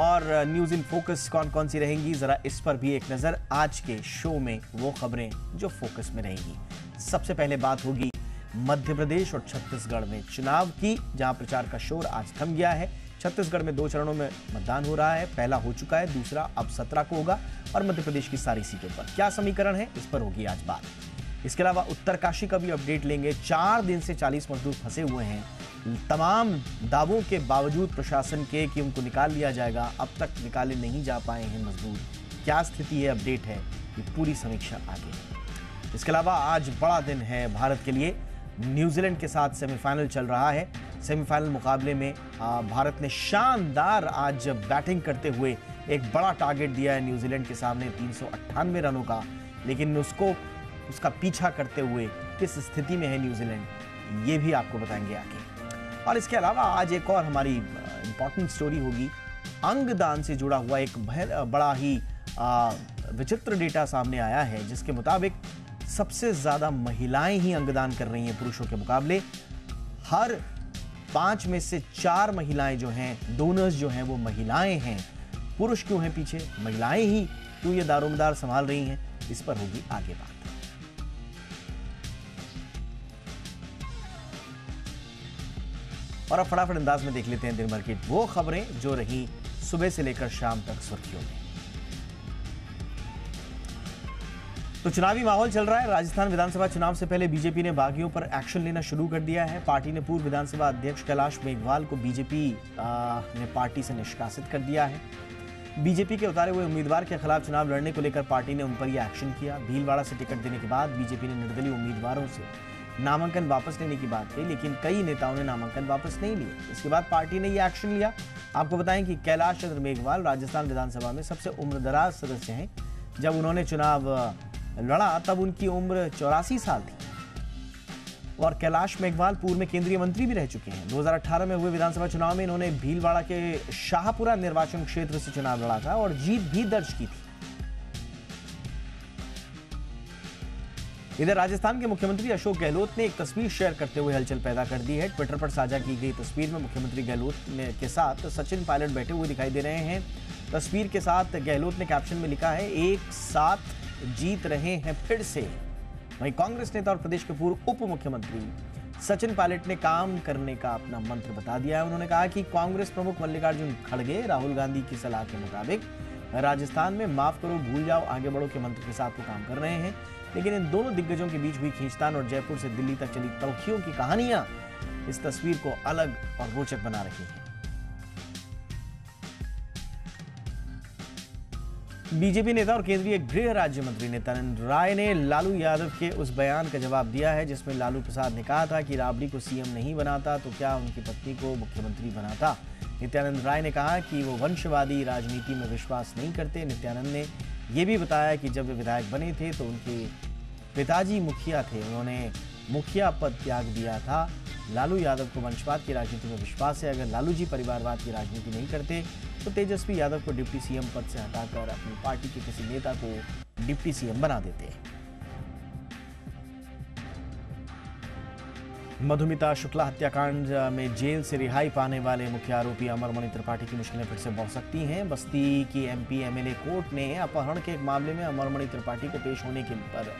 और news in focus कौन कौन सी रहेंगी? जरा इस पर भी एक नज़र। आज के शो में वो खबरें जो फोकस में रहेंगी। सबसे पहले बात होगी मध्य प्रदेश और छत्तीसगढ़ में चुनाव की, जहाँ प्रचार का शोर आज थम गया है। छत्तीसगढ़ में दो चरणों में मतदान हो रहा है। पहला हो चुका है, दूसरा अब सत्रह को होगा। और मध्य प्रदेश की सारी सीटों पर क्या समीकरण है? इस पर होगी आज बात। इसके अलावा उत्तरकाशी का भी अपडेट लेंगे। चार दिन से 40 मजदूर फंसे हुए हैं। तमाम दावों के बावजूद प्रशासन के कि उनको निकाल लिया जाएगा, अब तक निकाले नहीं जा पाए हैं मजदूर। क्या स्थिति है? अपडेट है ये पूरी समीक्षा आगे। इसके अलावा आज बड़ा दिन है भारत के लिए। न्यूजीलैंड के साथ सेमीफाइनल चल रहा है। सेमीफाइनल मुकाबले में भारत ने शानदार आज बैटिंग करते हुए एक बड़ा टारगेट दिया है न्यूजीलैंड के सामने, तीन सौ अट्ठानवे रनों का। लेकिन उसको उसका पीछा करते हुए किस स्थिति में है न्यूजीलैंड, ये भी आपको बताएँगे आगे। और इसके अलावा आज एक और हमारी इंपॉर्टेंट स्टोरी होगी। अंगदान से जुड़ा हुआ एक बड़ा ही विचित्र डेटा सामने आया है, जिसके मुताबिक सबसे ज़्यादा महिलाएँ ही अंगदान कर रही हैं पुरुषों के मुकाबले। हर पाँच में से चार महिलाएँ जो हैं डोनर्स जो हैं, वो महिलाएँ हैं। पुरुष क्यों हैं पीछे? महिलाएँ ही क्यों ये दारोमदार संभाल रही हैं? इस पर होगी आगे बात। और अब फटाफट अंदाज में देख लेते हैं दिन भर की वो खबरें जो रही सुबह से लेकर शाम तक सुर्खियों में। तो चुनावी माहौल चल रहा है। राजस्थान विधानसभा चुनाव से पहले बीजेपी ने बागियों पर एक्शन लेना शुरू कर दिया है। पार्टी ने पूर्व विधानसभा अध्यक्ष कैलाश मेघवाल को बीजेपी ने पार्टी से निष्कासित कर दिया है। बीजेपी के उतारे हुए उम्मीदवार के खिलाफ चुनाव लड़ने को लेकर पार्टी ने उन पर यह एक्शन किया। भीलवाड़ा से टिकट देने के बाद बीजेपी ने निर्दलीय उम्मीदवारों से नामांकन वापस लेने की बात कही, लेकिन कई नेताओं ने नामांकन वापस नहीं लिए। इसके बाद पार्टी ने यह एक्शन लिया। आपको बताएँ कि कैलाश चंद्र मेघवाल राजस्थान विधानसभा में सबसे उम्रदराज सदस्य हैं। जब उन्होंने चुनाव लड़ा, तब उनकी उम्र चौरासी साल थी। और कैलाश मेघवाल पूर्व में केंद्रीय मंत्री भी रह चुके हैं। 2018 में हुए विधानसभा चुनाव में इन्होंने भीलवाड़ा के शाहपुरा निर्वाचन क्षेत्र से चुनाव लड़ा था और जीत भी दर्ज की थी। इधर राजस्थान के मुख्यमंत्री अशोक गहलोत ने एक तस्वीर शेयर करते हुए हलचल पैदा कर दी है। ट्विटर पर साझा की गई तस्वीर में मुख्यमंत्री गहलोत के साथ सचिन पायलट बैठे हुए दिखाई दे रहे हैं। तस्वीर के साथ गहलोत ने कैप्शन में लिखा है, एक साथ जीत रहे हैं फिर से। वहीं कांग्रेस नेता और प्रदेश के पूर्व उप मुख्यमंत्री सचिन पायलट ने काम करने का अपना मंत्र बता दिया है। उन्होंने कहा कि कांग्रेस प्रमुख मल्लिकार्जुन खड़गे, राहुल गांधी की सलाह के मुताबिक राजस्थान में माफ़ करो, भूल जाओ, आगे बढ़ो के मंत्र के साथ वो काम कर रहे हैं। लेकिन इन दोनों दिग्गजों के बीच हुई खींचतान और जयपुर से दिल्ली तक चली तलखियों की कहानियाँ इस तस्वीर को अलग और रोचक बना रही हैं। बीजेपी नेता और केंद्रीय गृह राज्य मंत्री नित्यानंद राय ने लालू यादव के उस बयान का जवाब दिया है, जिसमें लालू प्रसाद ने कहा था कि राबड़ी को सीएम नहीं बनाता तो क्या उनकी पत्नी को मुख्यमंत्री बनाता? नित्यानंद राय ने कहा कि वो वंशवादी, राजनीति में विश्वास नहीं करते। नित्यानंद ने यह भी बताया कि जब वे विधायक बने थे तो उनके पिताजी मुखिया थे। उन्होंने मुखिया पद त्याग दिया था। लालू यादव को वंशवाद की राजनीति में विश्वास है। अगर लालू जी परिवारवाद की राजनीति नहीं करते तो तेजस्वी यादव को डिप्टी सीएम पद से हटाकर अपनी पार्टी के किसी नेता को डिप्टी सीएम बना देते। मधुमिता शुक्ला हत्याकांड में जेल से रिहाई पाने वाले मुख्य आरोपी अमरमणि त्रिपाठी की मुश्किलें फिर से बढ़ सकती हैं। बस्ती की एमपी एमएलए कोर्ट ने अपहरण के एक मामले में अमरमणि त्रिपाठी को पेश होने के पर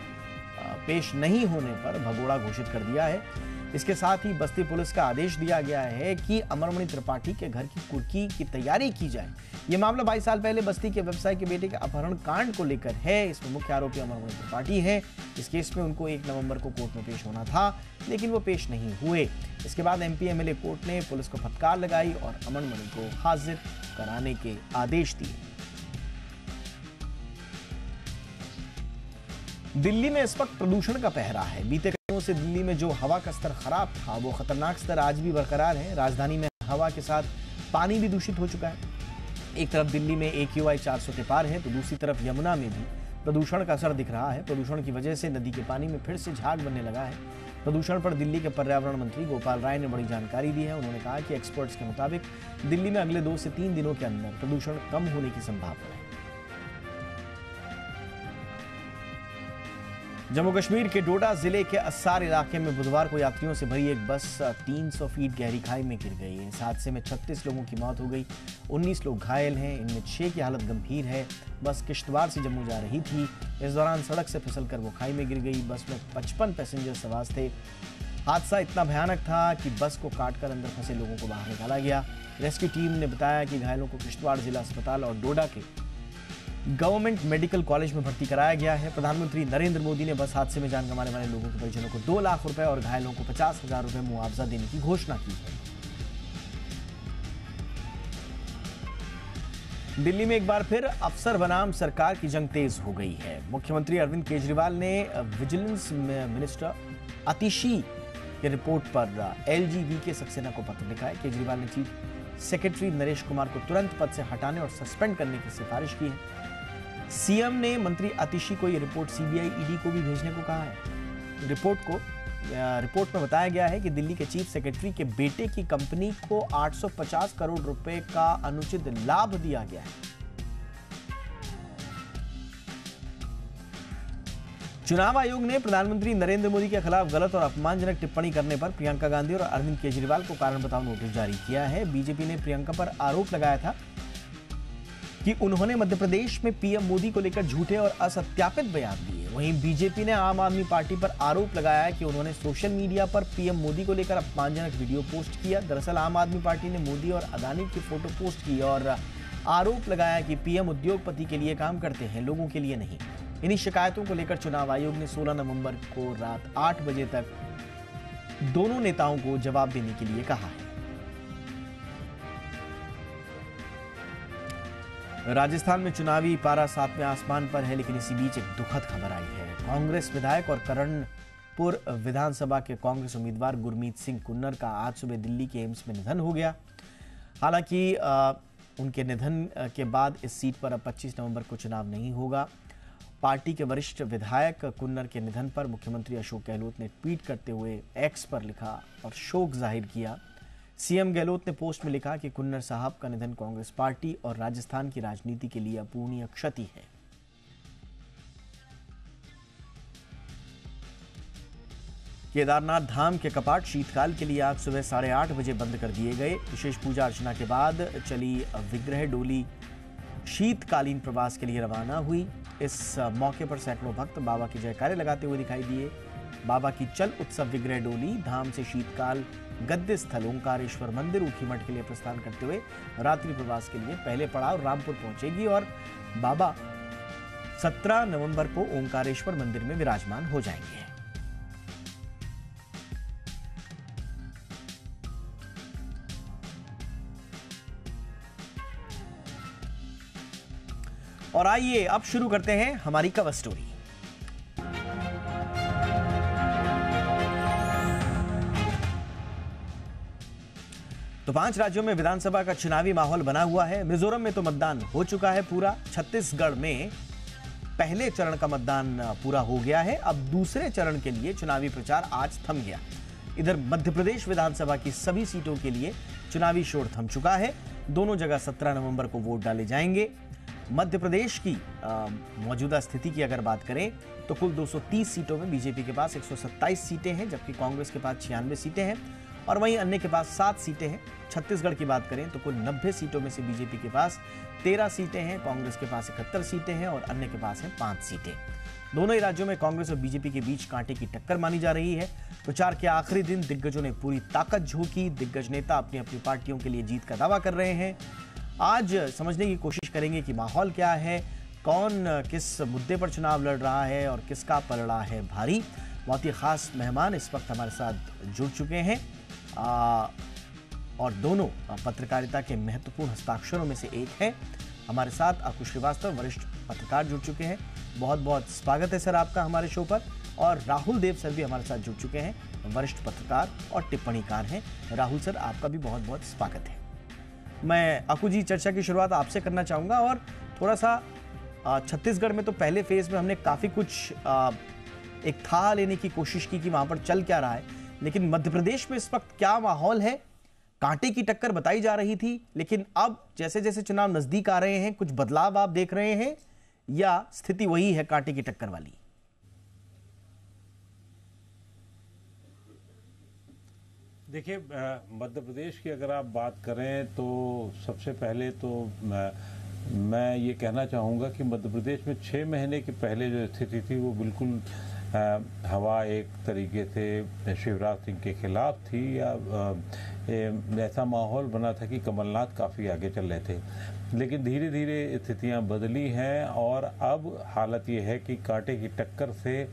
पेश नहीं होने पर भगोड़ा घोषित कर दिया है। इसके साथ ही बस्ती पुलिस का आदेश दिया गया है कि अमरमणि त्रिपाठी के घर की कुर्की की तैयारी की जाए। यह मामला 22 साल पहले बस्ती के व्यवसाय के बेटे के अपहरण कांड को लेकर है। इसमें मुख्य आरोपी अमरमणि त्रिपाठी है। इस केस में उनको एक नवंबर को कोर्ट में पेश होना था, लेकिन वो पेश नहीं हुए। इसके बाद एमपी एमएलए कोर्ट ने पुलिस को फटकार लगाई और अमरमणि को हाजिर कराने के आदेश दिए। दिल्ली में इस वक्त प्रदूषण का पहरा है। बीते से दिल्ली में जो हवा का स्तर खराब था, वो खतरनाक स्तर आज भी बरकरार है। राजधानी में हवा के साथ पानी भी दूषित हो चुका है। एक तरफ़ दिल्ली में ए क्यू आई के पार है तो दूसरी तरफ़ यमुना में भी प्रदूषण का असर दिख रहा है। प्रदूषण की वजह से नदी के पानी में फिर से झाग बनने लगा है। प्रदूषण पर दिल्ली के पर्यावरण मंत्री गोपाल राय ने बड़ी जानकारी दी है। उन्होंने कहा कि एक्सपर्ट्स के मुताबिक दिल्ली में अगले दो से तीन दिनों के अंदर प्रदूषण कम होने की संभावना है। जम्मू कश्मीर के डोडा ज़िले के अस्सार इलाके में बुधवार को यात्रियों से भरी एक बस 300 फीट गहरी खाई में गिर गई। इस हादसे में 36 लोगों की मौत हो गई। 19 लोग घायल हैं। इनमें छह की हालत गंभीर है। बस किश्तवाड़ से जम्मू जा रही थी। इस दौरान सड़क से फिसलकर वो खाई में गिर गई। बस में 55 पैसेंजर सवार थे। हादसा इतना भयानक था कि बस को काटकर अंदर फंसे लोगों को बाहर निकाला गया। रेस्क्यू टीम ने बताया कि घायलों को किश्तवाड़ जिला अस्पताल और डोडा के गवर्नमेंट मेडिकल कॉलेज में भर्ती कराया गया है। प्रधानमंत्री नरेंद्र मोदी ने बस हादसे में जान गंवाने वाले लोगों के परिजनों को दो लाख रुपए और घायलों को पचास हज़ार रुपए मुआवजा देने की घोषणा की है। दिल्ली में एक बार फिर अफसर बनाम सरकार की जंग तेज हो गई है। मुख्यमंत्री अरविंद केजरीवाल ने विजिलेंस मिनिस्टर अतिशी की रिपोर्ट पर एलजीबी के सक्सेना को पत्र लिखा है। केजरीवाल ने चीफ सेक्रेटरी नरेश कुमार को तुरंत पद से हटाने और सस्पेंड करने की सिफारिश की है। सीएम ने मंत्री आतिशी को यह रिपोर्ट, सीबीआई ईडी को भी भेजने को कहा है। रिपोर्ट को रिपोर्ट में बताया गया है कि दिल्ली के चीफ सेक्रेटरी के बेटे की कंपनी को 850 करोड़ रुपए का अनुचित लाभ दिया गया है। चुनाव आयोग ने प्रधानमंत्री नरेंद्र मोदी के खिलाफ गलत और अपमानजनक टिप्पणी करने पर प्रियंका गांधी और अरविंद केजरीवाल को कारण बताओ नोटिस जारी किया है। बीजेपी ने प्रियंका पर आरोप लगाया था कि उन्होंने मध्य प्रदेश में पीएम मोदी को लेकर झूठे और असत्यापित बयान दिए। वहीं बीजेपी ने आम आदमी पार्टी पर आरोप लगाया है कि उन्होंने सोशल मीडिया पर पीएम मोदी को लेकर अपमानजनक वीडियो पोस्ट किया। दरअसल आम आदमी पार्टी ने मोदी और अदानी की फ़ोटो पोस्ट की और आरोप लगाया कि पीएम उद्योगपति के लिए काम करते हैं, लोगों के लिए नहीं। इन्हीं शिकायतों को लेकर चुनाव आयोग ने 16 नवंबर को रात 8 बजे तक दोनों नेताओं को जवाब देने के लिए कहा है। राजस्थान में चुनावी पारा सातवें आसमान पर है, लेकिन इसी बीच एक दुखद खबर आई है। कांग्रेस विधायक और करणपुर विधानसभा के कांग्रेस उम्मीदवार गुरमीत सिंह कुन्नर का आज सुबह दिल्ली के एम्स में निधन हो गया। हालाँकि उनके निधन के बाद इस सीट पर अब 25 नवंबर को चुनाव नहीं होगा। पार्टी के वरिष्ठ विधायक कुन्नर के निधन पर मुख्यमंत्री अशोक गहलोत ने ट्वीट करते हुए एक्स पर लिखा और शोक ज़ाहिर किया। सीएम गहलोत ने पोस्ट में लिखा कि कुन्नर साहब का निधन कांग्रेस पार्टी और राजस्थान की राजनीति के लिए अपूर्णीय क्षति है। केदारनाथ धाम के कपाट शीतकाल के लिए आज सुबह साढ़े आठ बजे बंद कर दिए गए। विशेष पूजा अर्चना के बाद चली विग्रह डोली। शीतकालीन प्रवास के लिए रवाना हुई। इस मौके पर सैकड़ों भक्त बाबा की जयकारे लगाते हुए दिखाई दिए। बाबा की चल उत्सव विग्रह डोली, धाम से शीतकाल गद्य स्थल ओंकारेश्वर मंदिर ऊखीमठ के लिए प्रस्थान करते हुए रात्रि प्रवास के लिए पहले पड़ाव रामपुर पहुंचेगी और बाबा 17 नवंबर को ओंकारेश्वर मंदिर में विराजमान हो जाएँगे। और आइए अब शुरू करते हैं हमारी कवर स्टोरी। तो पाँच राज्यों में विधानसभा का चुनावी माहौल बना हुआ है। मिजोरम में तो मतदान हो चुका है पूरा। छत्तीसगढ़ में पहले चरण का मतदान पूरा हो गया है। अब दूसरे चरण के लिए चुनावी प्रचार आज थम गया। इधर मध्य प्रदेश विधानसभा की सभी सीटों के लिए चुनावी शोर थम चुका है। दोनों जगह 17 नवंबर को वोट डाले जाएँगे। मध्य प्रदेश की मौजूदा स्थिति की अगर बात करें तो कुल 230 सीटों में बीजेपी के पास 127 सीटें हैं, जबकि कांग्रेस के पास छियानवे सीटें हैं। और वहीं अन्य के पास सात सीटें हैं। छत्तीसगढ़ की बात करें तो कुल नब्बे सीटों में से बीजेपी के पास तेरह सीटें हैं, कांग्रेस के पास इकहत्तर सीटें हैं और अन्य के पास हैं पाँच सीटें। दोनों ही राज्यों में कांग्रेस और बीजेपी के बीच कांटे की टक्कर मानी जा रही है। प्रचार के आखिरी दिन दिग्गजों ने पूरी ताकत झोंकी। दिग्गज नेता अपनी अपनी पार्टियों के लिए जीत का दावा कर रहे हैं। आज समझने की कोशिश करेंगे कि माहौल क्या है, कौन किस मुद्दे पर चुनाव लड़ रहा है और किसका पलड़ा है भारी। बहुत ही खास मेहमान इस वक्त हमारे साथ जुड़ चुके हैं। और दोनों पत्रकारिता के महत्वपूर्ण हस्ताक्षरों में से एक है। हमारे साथ अकुश श्रीवास्तव, वरिष्ठ पत्रकार जुड़ चुके हैं। बहुत बहुत स्वागत है सर आपका हमारे शो पर। और राहुल देव सर भी हमारे साथ जुड़ चुके हैं। वरिष्ठ पत्रकार और टिप्पणीकार हैं। राहुल सर, आपका भी बहुत बहुत स्वागत है। मैं अकु जी, चर्चा की शुरुआत आपसे करना चाहूँगा और थोड़ा सा छत्तीसगढ़ में तो पहले फ़ेज़ में हमने काफ़ी कुछ एक था लेने की कोशिश की कि वहाँ पर चल क्या रहा है। लेकिन मध्य प्रदेश में इस वक्त क्या माहौल है? कांटे की टक्कर बताई जा रही थी, लेकिन अब जैसे जैसे चुनाव नज़दीक आ रहे हैं, कुछ बदलाव आप देख रहे हैं? या स्थिति वही है कांटे की टक्कर वाली? देखिए मध्य प्रदेश की अगर आप बात करें तो सबसे पहले तो मैं ये कहना चाहूँगा कि मध्य प्रदेश में छः महीने के पहले जो स्थिति थी, वो बिल्कुल हवा एक तरीके से शिवराज सिंह के खिलाफ थी, या ऐसा माहौल बना था कि कमलनाथ काफ़ी आगे चल रहे थे। लेकिन धीरे धीरे स्थितियाँ बदली हैं, और अब हालत ये है कि कांटे की टक्कर से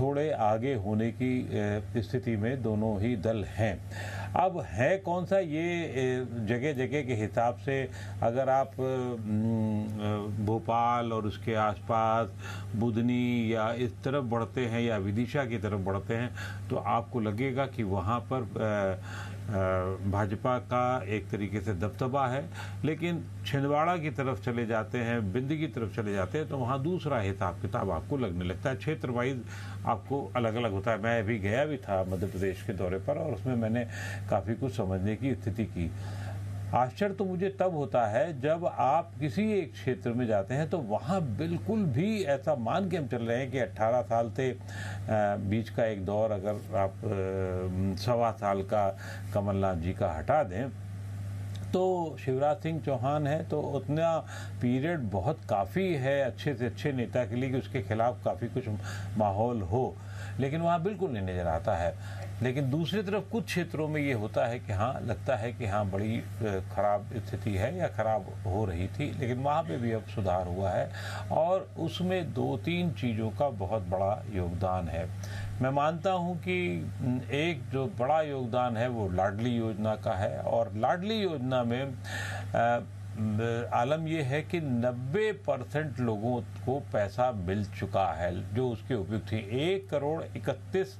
थोड़े आगे होने की स्थिति में दोनों ही दल हैं। अब है कौन सा ये जगह जगह के हिसाब से अगर आप भोपाल और उसके आसपास बुधनी या इस तरफ़ बढ़ते हैं या विदिशा की तरफ़ बढ़ते हैं तो आपको लगेगा कि वहाँ पर भाजपा का एक तरीके से दबदबा है, लेकिन छिंदवाड़ा की तरफ़ चले जाते हैं, बिंद की तरफ़ चले जाते हैं तो वहाँ दूसरा हिसाब किताब आपको लगने लगता है। क्षेत्र वाइज आपको अलग अलग होता है। मैं अभी गया भी था मध्य प्रदेश के दौरे पर और उसमें मैंने काफ़ी कुछ समझने की स्थिति की। आश्चर्य तो मुझे तब होता है जब आप किसी एक क्षेत्र में जाते हैं तो वहाँ बिल्कुल भी ऐसा मान के हम चल रहे हैं कि 18 साल से बीच का एक दौर अगर आप सवा साल का कमलनाथ जी का हटा दें तो शिवराज सिंह चौहान है तो उतना पीरियड बहुत काफ़ी है अच्छे से अच्छे नेता के लिए कि उसके खिलाफ काफ़ी कुछ माहौल हो, लेकिन वहाँ बिल्कुल नहीं नज़र आता है। लेकिन दूसरी तरफ़ कुछ क्षेत्रों में ये होता है कि हाँ लगता है कि हाँ बड़ी ख़राब स्थिति है या ख़राब हो रही थी लेकिन वहाँ पे भी अब सुधार हुआ है और उसमें दो तीन चीज़ों का बहुत बड़ा योगदान है। मैं मानता हूँ कि एक जो बड़ा योगदान है वो लाडली योजना का है और लाडली योजना में आ, आलम यह है कि 90 परसेंट लोगों को पैसा मिल चुका है जो उसके उपयुक्त थी। एक करोड़ इकतीस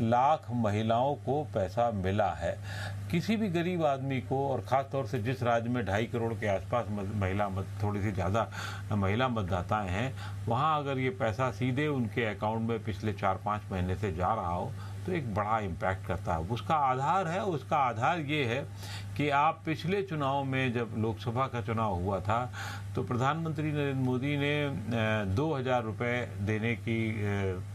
लाख महिलाओं को पैसा मिला है। किसी भी गरीब आदमी को, और ख़ास तौर से जिस राज्य में ढाई करोड़ के आसपास महिला मत थोड़ी सी ज़्यादा महिला मतदाताएँ हैं, वहाँ अगर ये पैसा सीधे उनके अकाउंट में पिछले चार पाँच महीने से जा रहा हो तो एक बड़ा इम्पैक्ट करता है। उसका आधार है, उसका आधार ये है कि आप पिछले चुनाव में जब लोकसभा का चुनाव हुआ था तो प्रधानमंत्री नरेंद्र मोदी ने दो हज़ार रुपये देने की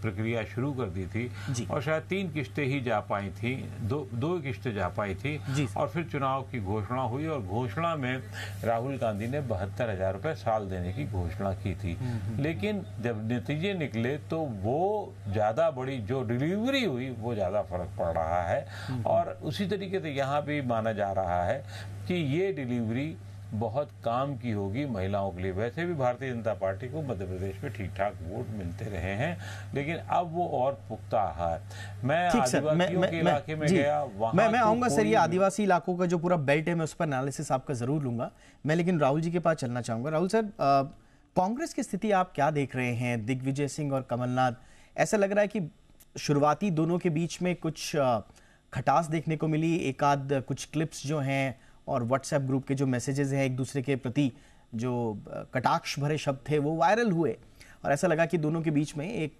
प्रक्रिया शुरू कर दी थी और शायद तीन किस्तें ही जा पाई थी दो दो किस्तें जा पाई थी और फिर चुनाव की घोषणा हुई और घोषणा में राहुल गांधी ने बहत्तर हज़ार रुपये साल देने की घोषणा की थी। हम्म, हम्म। लेकिन जब नतीजे निकले तो वो ज़्यादा बड़ी जो डिलीवरी हुई वो ज़्यादा फ़र्क पड़ रहा है हम्म, और उसी तरीके से यहाँ भी माना जा रहा रहा है कि ये डिलीवरी बहुत काम की होगी महिलाओं के लिए। वैसे भी भारतीय जनता पार्टी को मध्य प्रदेश में ठीक ठाक वोट मिलते रहे हैं लेकिन अब वो और पुख्ता है मैं आदिवासियों के इलाके में गया वहाँ मैं मैं तो आऊँगा सर ये आदिवासी इलाकों का जो पूरा बेल्ट है मैं उस पर एनालिसिस आपका ज़रूर लूँगा। मैं लेकिन राहुल जी के पास चलना चाहूँगा। राहुल सर कांग्रेस की स्थिति आप क्या देख रहे हैं? दिग्विजय सिंह और कमलनाथ ऐसा लग रहा है कि शुरुआती दोनों के बीच में कुछ खटास देखने को मिली एक आध कुछ क्लिप्स जो हैं और व्हाट्सएप ग्रुप के जो मैसेजेस हैं एक दूसरे के प्रति जो कटाक्ष भरे शब्द थे, वो वायरल हुए। और ऐसा लगा कि दोनों के बीच में एक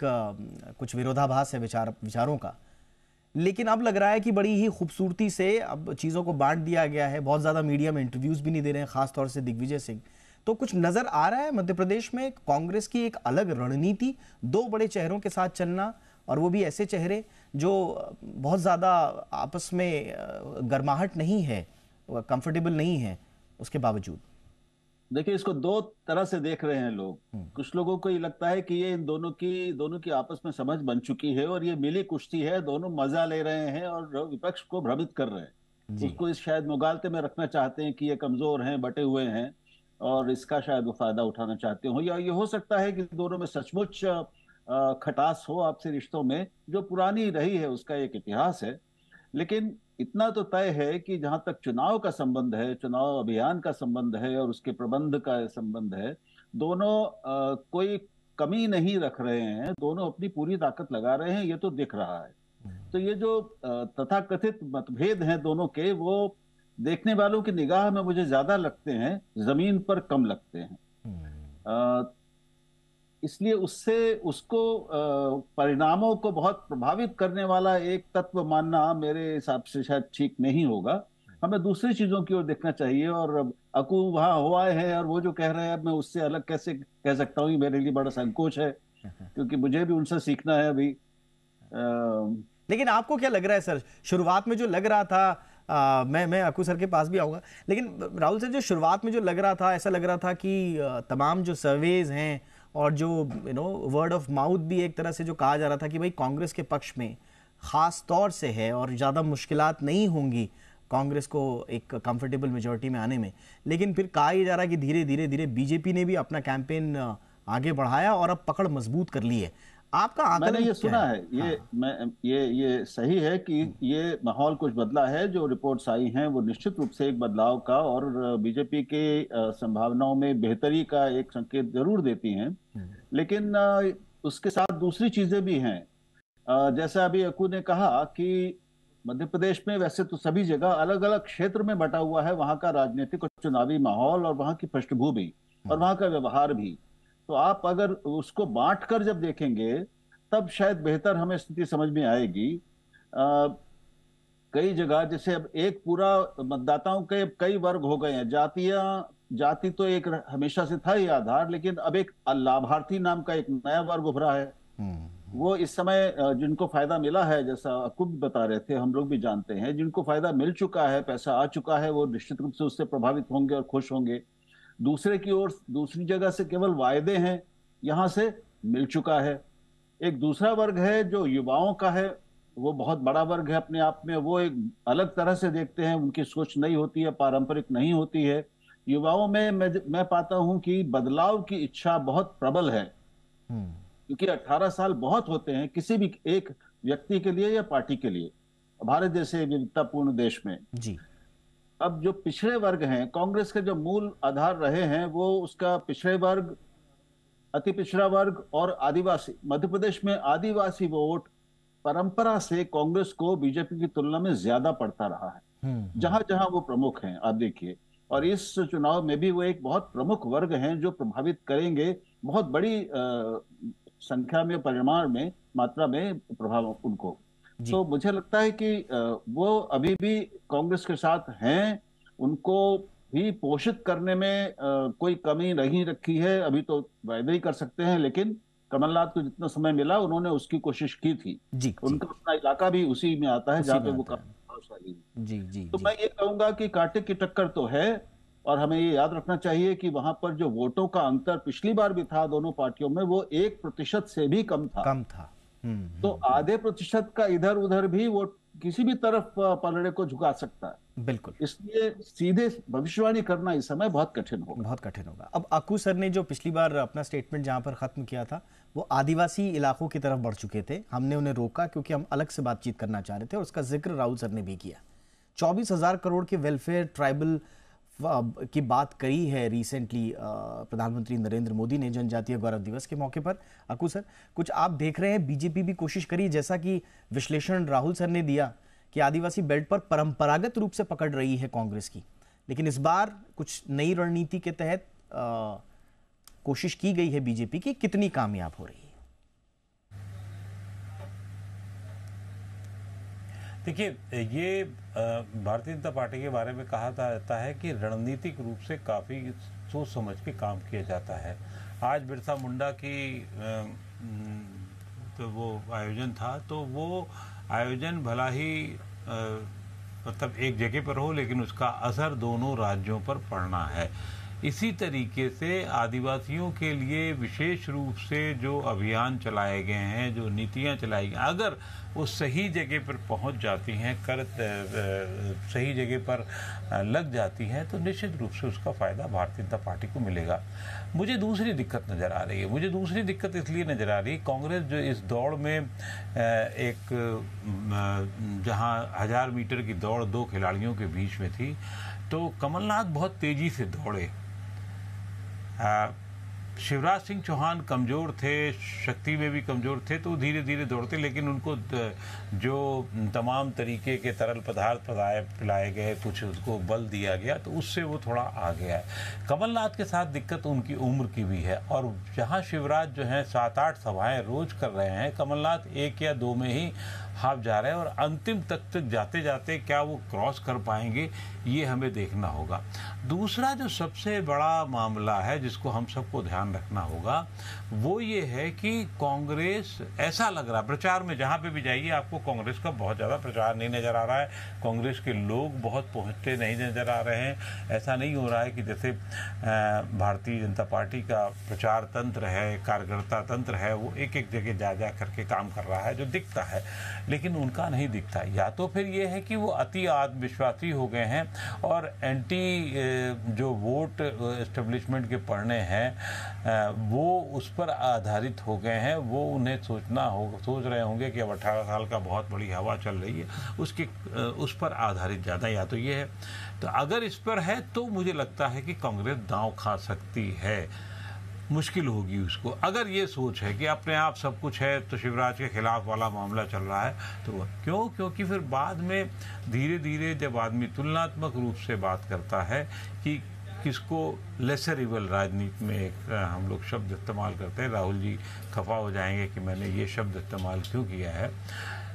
कुछ विरोधाभास है विचार, विचारों का। लेकिन अब लग रहा है कि बड़ी ही खूबसूरती से अब चीज़ों को बांट दिया गया है। बहुत ज़्यादा मीडिया में इंटरव्यूज़ भी नहीं दे रहे हैं, खासतौर से दिग्विजय सिंह। तो कुछ नज़र आ रहा है मध्य प्रदेश में, कांग्रेस की एक अलग रणनीति, दो बड़े चेहरों के साथ चलना और वो भी ऐसे चेहरे। जो बहुत ज़्यादा आपस में गर्माहट नहीं है कंफर्टेबल नहीं है उसके बावजूद। देखिए इसको दो तरह से देख रहे हैं लोग। हम्म। कुछ लोगों को ये लगता है कि ये इन दोनों की दोनों की आपस में समझ बन चुकी है और ये मिली कुश्ती है दोनों मज़ा ले रहे हैं और विपक्ष को भ्रमित कर रहे हैं। उसको इस शायद मुगालते में रखना चाहते हैं कि ये कमज़ोर हैं बटे हुए हैं और इसका शायद वो फ़ायदा उठाना चाहते हो। या ये हो सकता है कि दोनों में सचमुच खटास हो आपसे रिश्तों में जो पुरानी रही है उसका एक इतिहास है लेकिन इतना तो तय है कि जहाँ तक चुनाव का संबंध है चुनाव अभियान का संबंध है और उसके प्रबंध का संबंध है दोनों आ, कोई कमी नहीं रख रहे हैं दोनों अपनी पूरी ताकत लगा रहे हैं ये तो दिख रहा है हम्म। तो ये जो तथाकथित मतभेद हैं दोनों के वो देखने वालों की निगाह में मुझे ज़्यादा लगते हैं ज़मीन पर कम लगते हैं हम्म। इसलिए उससे उसको परिणामों को बहुत प्रभावित करने वाला एक तत्व मानना मेरे हिसाब से शायद ठीक नहीं होगा। हमें दूसरी चीज़ों की ओर देखना चाहिए और अकू वहाँ हुआ है और वो जो कह रहे हैं मैं उससे अलग कैसे कह सकता हूँ? मेरे लिए बड़ा संकोच है क्योंकि मुझे भी उनसे सीखना है अभी। लेकिन आपको क्या लग रहा है सर? शुरुआत में जो लग रहा था आ, मैं मैं अकू सर के पास भी आऊँगा लेकिन राहुल सर जो शुरुआत में जो लग रहा था ऐसा लग रहा था कि तमाम जो सर्वेज हैं और जो you know word of mouth भी एक तरह से जो कहा जा रहा था कि भाई कांग्रेस के पक्ष में ख़ास तौर से है और ज़्यादा मुश्किल नहीं होंगी कांग्रेस को एक कंफर्टेबल मेजोरिटी में आने में। लेकिन फिर कहा यह जा रहा है कि धीरे धीरे धीरे बीजेपी ने भी अपना कैंपेन आगे बढ़ाया और अब पकड़ मज़बूत कर ली है। आपका मैंने ये सुना है ये हाँ। मैं ये ये सही है कि ये माहौल कुछ बदला है जो रिपोर्ट्स आई हैं वो निश्चित रूप से एक बदलाव का और बीजेपी के संभावनाओं में बेहतरी का एक संकेत ज़रूर देती हैं हम्म। लेकिन उसके साथ दूसरी चीज़ें भी हैं जैसा अभी अकू ने कहा कि मध्य प्रदेश में वैसे तो सभी जगह अलग अलग क्षेत्र में बटा हुआ है वहाँ का राजनीतिक और चुनावी माहौल और वहाँ की पृष्ठभूमि और हम्म। वहाँ का व्यवहार भी तो आप अगर उसको बांट कर जब देखेंगे तब शायद बेहतर हमें स्थिति समझ में आएगी। आ, कई जगह जैसे अब एक पूरा मतदाताओं के कई वर्ग हो गए हैं। जातियाँ जाति तो एक हमेशा से था ही आधार लेकिन अब एक लाभार्थी नाम का एक नया वर्ग उभरा है। हम्म। वो इस समय जिनको फ़ायदा मिला है जैसा कुछ बता रहे थे हम लोग भी जानते हैं जिनको फ़ायदा मिल चुका है पैसा आ चुका है वो निश्चित रूप से उससे प्रभावित होंगे और खुश होंगे। दूसरे की ओर दूसरी जगह से केवल वायदे हैं यहाँ से मिल चुका है। एक दूसरा वर्ग है जो युवाओं का है वो बहुत बड़ा वर्ग है अपने आप में वो एक अलग तरह से देखते हैं उनकी सोच नहीं होती है पारंपरिक नहीं होती है। युवाओं में मैं मैं पाता हूँ कि बदलाव की इच्छा बहुत प्रबल है। हम्म। क्योंकि 18 साल बहुत होते हैं किसी भी एक व्यक्ति के लिए या पार्टी के लिए भारत जैसे विविधतापूर्ण देश में। जी। अब जो पिछड़े वर्ग हैं कांग्रेस के जो मूल आधार रहे हैं वो उसका पिछड़े वर्ग अति पिछड़ा वर्ग और आदिवासी मध्य प्रदेश में आदिवासी वोट परंपरा से कांग्रेस को बीजेपी की तुलना में ज़्यादा पड़ता रहा है। हम्म, हम्म। जहाँ जहाँ वो प्रमुख हैं आप देखिए। और इस चुनाव में भी वो एक बहुत प्रमुख वर्ग हैं जो प्रभावित करेंगे बहुत बड़ी आ, संख्या में परिमाण में मात्रा में प्रभाव उनको। तो मुझे लगता है कि वो अभी भी कांग्रेस के साथ हैं उनको भी पोषित करने में कोई कमी नहीं रखी है अभी तो वायदे ही कर सकते हैं लेकिन कमलनाथ को जितना समय मिला उन्होंने उसकी कोशिश की थी। जी उनका अपना इलाका भी उसी में आता है जहाँ पे वो प्रभावशाली जी जी तो मैं ये कहूँगा कि कांटे की टक्कर तो है और हमें ये याद रखना चाहिए कि वहाँ पर जो वोटों का अंतर पिछली बार भी था दोनों पार्टियों में वो एक प्रतिशत से भी कम था। कम था। तो हम्म। आधे प्रतिशत का इधर उधर भी वो किसी भी तरफ़ पलड़े को झुका सकता है। बिल्कुल। इसलिए सीधे भविष्यवाणी करना इस समय बहुत कठिन होगा। बहुत कठिन होगा। अब अकू सर ने जो पिछली बार अपना स्टेटमेंट जहाँ पर खत्म किया था वो आदिवासी इलाकों की तरफ़ बढ़ चुके थे। हमने उन्हें रोका क्योंकि हम अलग से बातचीत करना चाह रहे थे और उसका ज़िक्र राहुल सर ने भी किया। चौबीस हज़ार करोड़ के वेलफेयर ट्राइबल की बात करी है रिसेंटली प्रधानमंत्री नरेंद्र मोदी ने जनजातीय गौरव दिवस के मौके पर। अकू सर कुछ आप देख रहे हैं? बीजेपी भी कोशिश करी जैसा कि विश्लेषण राहुल सर ने दिया कि आदिवासी बेल्ट पर परंपरागत रूप से पकड़ रही है कांग्रेस की। लेकिन इस बार कुछ नई रणनीति के तहत आ, कोशिश की गई है बीजेपी की कितनी कामयाब हो रही है? देखिए, ये भारतीय जनता पार्टी के बारे में कहा जाता है कि रणनीतिक रूप से काफ़ी सोच समझ के काम किया जाता है। आज बिरसा मुंडा की तो वो आयोजन था तो वो आयोजन भला ही मतलब एक जगह पर हो, लेकिन उसका असर दोनों राज्यों पर पड़ना है। इसी तरीके से आदिवासियों के लिए विशेष रूप से जो अभियान चलाए गए हैं, जो नीतियाँ चलाई गई, अगर वो सही जगह पर पहुँच जाती हैं कर सही जगह पर लग जाती हैं तो निश्चित रूप से उसका फ़ायदा भारतीय जनता पार्टी को मिलेगा। मुझे दूसरी दिक्कत नज़र आ रही है। मुझे दूसरी दिक्कत इसलिए नज़र आ रही है, कांग्रेस जो इस दौड़ में एक जहाँ हज़ार मीटर की दौड़ दो खिलाड़ियों के बीच में थी तो कमलनाथ बहुत तेज़ी से दौड़े। शिवराज सिंह चौहान कमज़ोर थे, शक्ति में भी कमज़ोर थे तो धीरे धीरे दौड़ते, लेकिन उनको जो तमाम तरीके के तरल पदार्थ पिलाए पिलाए गए, कुछ उसको बल दिया गया तो उससे वो थोड़ा आ गया है कमलनाथ के साथ दिक्कत उनकी उम्र की भी है, और जहाँ शिवराज जो हैं सात आठ सभाएँ रोज कर रहे हैं, कमलनाथ एक या दो में ही हाफ़ जा रहे हैं और अंतिम तक तक जाते जाते क्या वो क्रॉस कर पाएँगे, ये हमें देखना होगा। दूसरा जो सबसे बड़ा मामला है, जिसको हम सबको ध्यान रखना होगा, वो ये है कि कांग्रेस, ऐसा लग रहा है प्रचार में जहाँ पे भी जाइए, आपको कांग्रेस का बहुत ज़्यादा प्रचार नहीं नज़र आ रहा है। कांग्रेस के लोग बहुत पहुँचते नहीं नज़र आ रहे हैं। ऐसा नहीं हो रहा है कि जैसे भारतीय जनता पार्टी का प्रचार तंत्र है, कार्यकर्ता तंत्र है, वो एक एक जगह जा जा करके काम कर रहा है, जो दिखता है। लेकिन उनका नहीं दिखता। या तो फिर ये है कि वो अति आत्मविश्वासी हो गए हैं और एंटी जो वोट एस्टेब्लिशमेंट के पढ़ने हैं वो उस पर आधारित हो गए हैं। वो उन्हें सोचना हो, सोच रहे होंगे कि अब अठारह साल का बहुत बड़ी हवा चल रही है, उसकी उस पर आधारित ज़्यादा या तो ये है। तो अगर इस पर है तो मुझे लगता है कि कांग्रेस दांव खा सकती है। मुश्किल होगी उसको। अगर ये सोच है कि अपने आप सब कुछ है तो शिवराज के खिलाफ वाला मामला चल रहा है तो क्यों? क्योंकि फिर बाद में धीरे धीरे जब आदमी तुलनात्मक रूप से बात करता है कि किसको लेसर इवल राजनीति में एक हम लोग शब्द इस्तेमाल करते हैं। राहुल जी खफा हो जाएँगे कि मैंने ये शब्द इस्तेमाल क्यों किया है?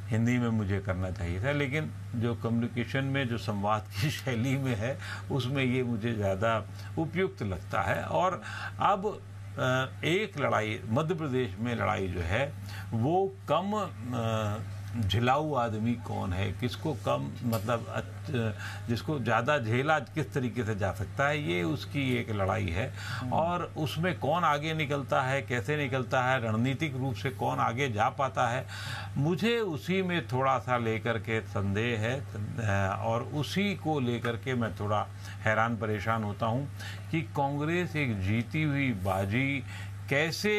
हिंदी में मुझे करना चाहिए था, लेकिन जो कम्युनिकेशन में, जो संवाद की शैली में है, उसमें ये मुझे ज़्यादा उपयुक्त लगता है। और अब एक लड़ाई मध्य प्रदेश में लड़ाई जो है वो कम झिलाऊ आदमी कौन है? किसको कम मतलब जिसको ज़्यादा झेला किस तरीके से जा सकता है? ये उसकी एक लड़ाई है। और उसमें कौन आगे निकलता है? कैसे निकलता है? रणनीतिक रूप से कौन आगे जा पाता है? मुझे उसी में थोड़ा सा लेकर के संदेह है, और उसी को लेकर के मैं थोड़ा हैरान परेशान होता हूँ कि कांग्रेस एक जीती हुई बाजी कैसे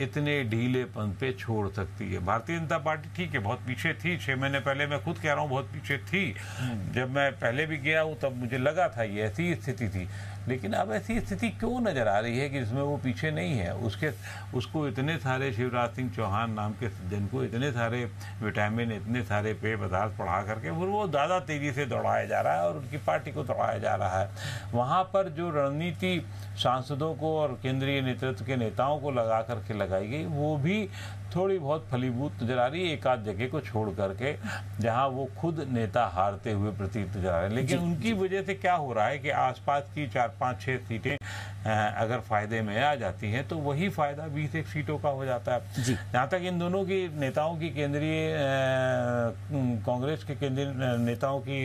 इतने ढीलेपन पे छोड़ सकती है। भारतीय जनता पार्टी ठीक है बहुत पीछे थी। छह महीने पहले मैं खुद कह रहा हूँ बहुत पीछे थी। हम्म। जब मैं पहले भी गया हूँ तब मुझे लगा था ये ऐसी स्थिति थी। लेकिन अब ऐसी स्थिति क्यों नज़र आ रही है कि इसमें वो पीछे नहीं है? उसके, उसको इतने सारे शिवराज सिंह चौहान नाम के जिनको इतने सारे विटामिन, इतने सारे पेय पदार्थ पढ़ा करके, फिर वो ज़्यादा तेज़ी से दौड़ाया जा रहा है और उनकी पार्टी को दौड़ाया जा रहा है। वहाँ पर जो रणनीति सांसदों को और केंद्रीय नेतृत्व के नेताओं को लगा करके लगाई गई, वो भी थोड़ी बहुत फलीभूत नज़र आ रही है एक आध जगह को छोड़ करके जहाँ वो खुद नेता हारते हुए प्रतीत नज़र आ रहे हैं। लेकिन उनकी वजह से क्या हो रहा है कि आसपास की चार पाँच छह सीटें अगर फ़ायदे में आ जाती हैं तो वही फ़ायदा बीस एक सीटों का हो जाता है। जहाँ तक इन दोनों की नेताओं की केंद्रीय कांग्रेस के केंद्रीय नेताओं की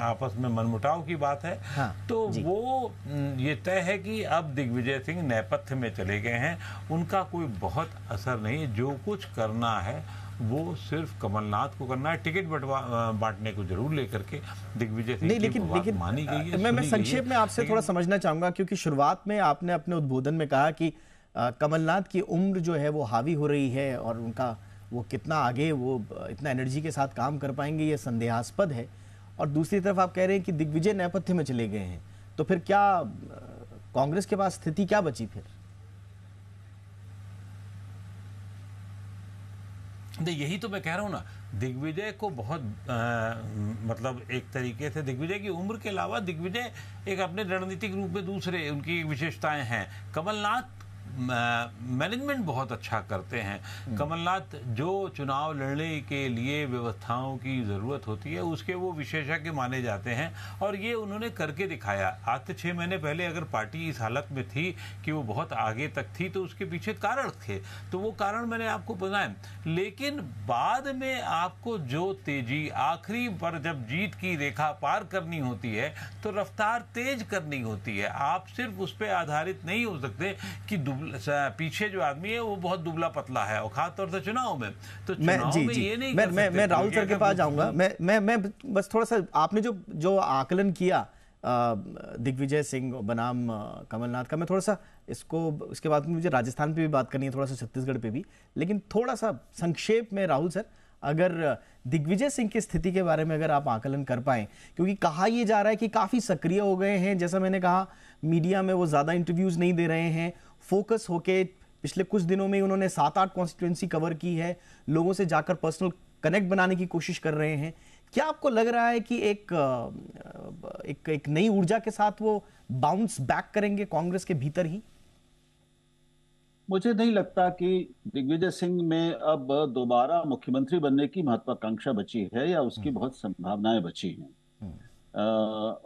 आपस में मनमुटाव की बात है हाँ, तो वो ये तय है कि अब दिग्विजय सिंह नेपथ्य में चले गए हैं। उनका कोई बहुत असर नहीं जो कुछ करना है वो सिर्फ़ कमलनाथ को करना है। टिकट बंटवा बांटने को ज़रूर लेकर के दिग्विजय सिंह नहीं लेकिन लेकिन मानी गई है मैं मैं संक्षेप में आपसे थोड़ा समझना चाहूँगा क्योंकि शुरुआत में आपने अपने उद्बोधन में कहा कि कमलनाथ की उम्र जो है वो हावी हो रही है और उनका वो कितना आगे वो इतना एनर्जी के साथ काम कर पाएँगे ये संदेहास्पद है। और दूसरी तरफ़ आप कह रहे हैं कि दिग्विजय नेपथ्य में चले गए हैं तो फिर क्या कांग्रेस के पास स्थिति क्या बची फिर? यही तो मैं कह रहा हूँ ना दिग्विजय को बहुत आ, मतलब एक तरीके से दिग्विजय की उम्र के अलावा दिग्विजय एक अपने रणनीतिक रूप में दूसरे उनकी विशेषताएँ हैं। कमलनाथ मैनेजमेंट बहुत अच्छा करते हैं। हम्म। कमलनाथ जो चुनाव लड़ने के लिए व्यवस्थाओं की ज़रूरत होती है उसके वो विशेषज्ञ माने जाते हैं और ये उन्होंने करके दिखाया। आज से छः महीने पहले अगर पार्टी इस हालत में थी कि वो बहुत आगे तक थी तो उसके पीछे कारण थे। तो वो कारण मैंने आपको बताया। लेकिन बाद में आपको जो तेज़ी आखिरी पर जब जीत की रेखा पार करनी होती है तो रफ्तार तेज करनी होती है। आप सिर्फ़ उस पर आधारित नहीं हो सकते कि पीछे जो आदमी है वो बहुत दुबला पतला है और खास तौर से चुनाव में। तो मैं जी में जी। ये नहीं मैं मैं, मैं राहुल सर के पास जाऊँगा। मैं मैं मैं बस थोड़ा सा आपने जो जो आकलन किया दिग्विजय सिंह बनाम कमलनाथ का मैं थोड़ा सा इसको इसके बाद मुझे राजस्थान पे भी बात करनी है थोड़ा सा छत्तीसगढ़ पे भी। लेकिन थोड़ा सा संक्षेप में राहुल सर अगर दिग्विजय सिंह की स्थिति के बारे में अगर आप आकलन कर पाए क्योंकि कहा यह जा रहा है कि काफ़ी सक्रिय हो गए हैं। जैसा मैंने कहा मीडिया में वो ज़्यादा इंटरव्यूज़ नहीं दे रहे हैं फोकस होके पिछले कुछ दिनों में उन्होंने सात आठ कॉन्स्टिट्युएंसी कवर की है। लोगों से जाकर पर्सनल कनेक्ट बनाने की कोशिश कर रहे हैं। क्या आपको लग रहा है कि एक एक, एक नई ऊर्जा के साथ वो बाउंस बैक करेंगे कांग्रेस के भीतर ही? मुझे नहीं लगता कि दिग्विजय सिंह में अब दोबारा मुख्यमंत्री बनने की महत्वाकांक्षा बची है या उसकी बहुत संभावनाएँ बची हैं।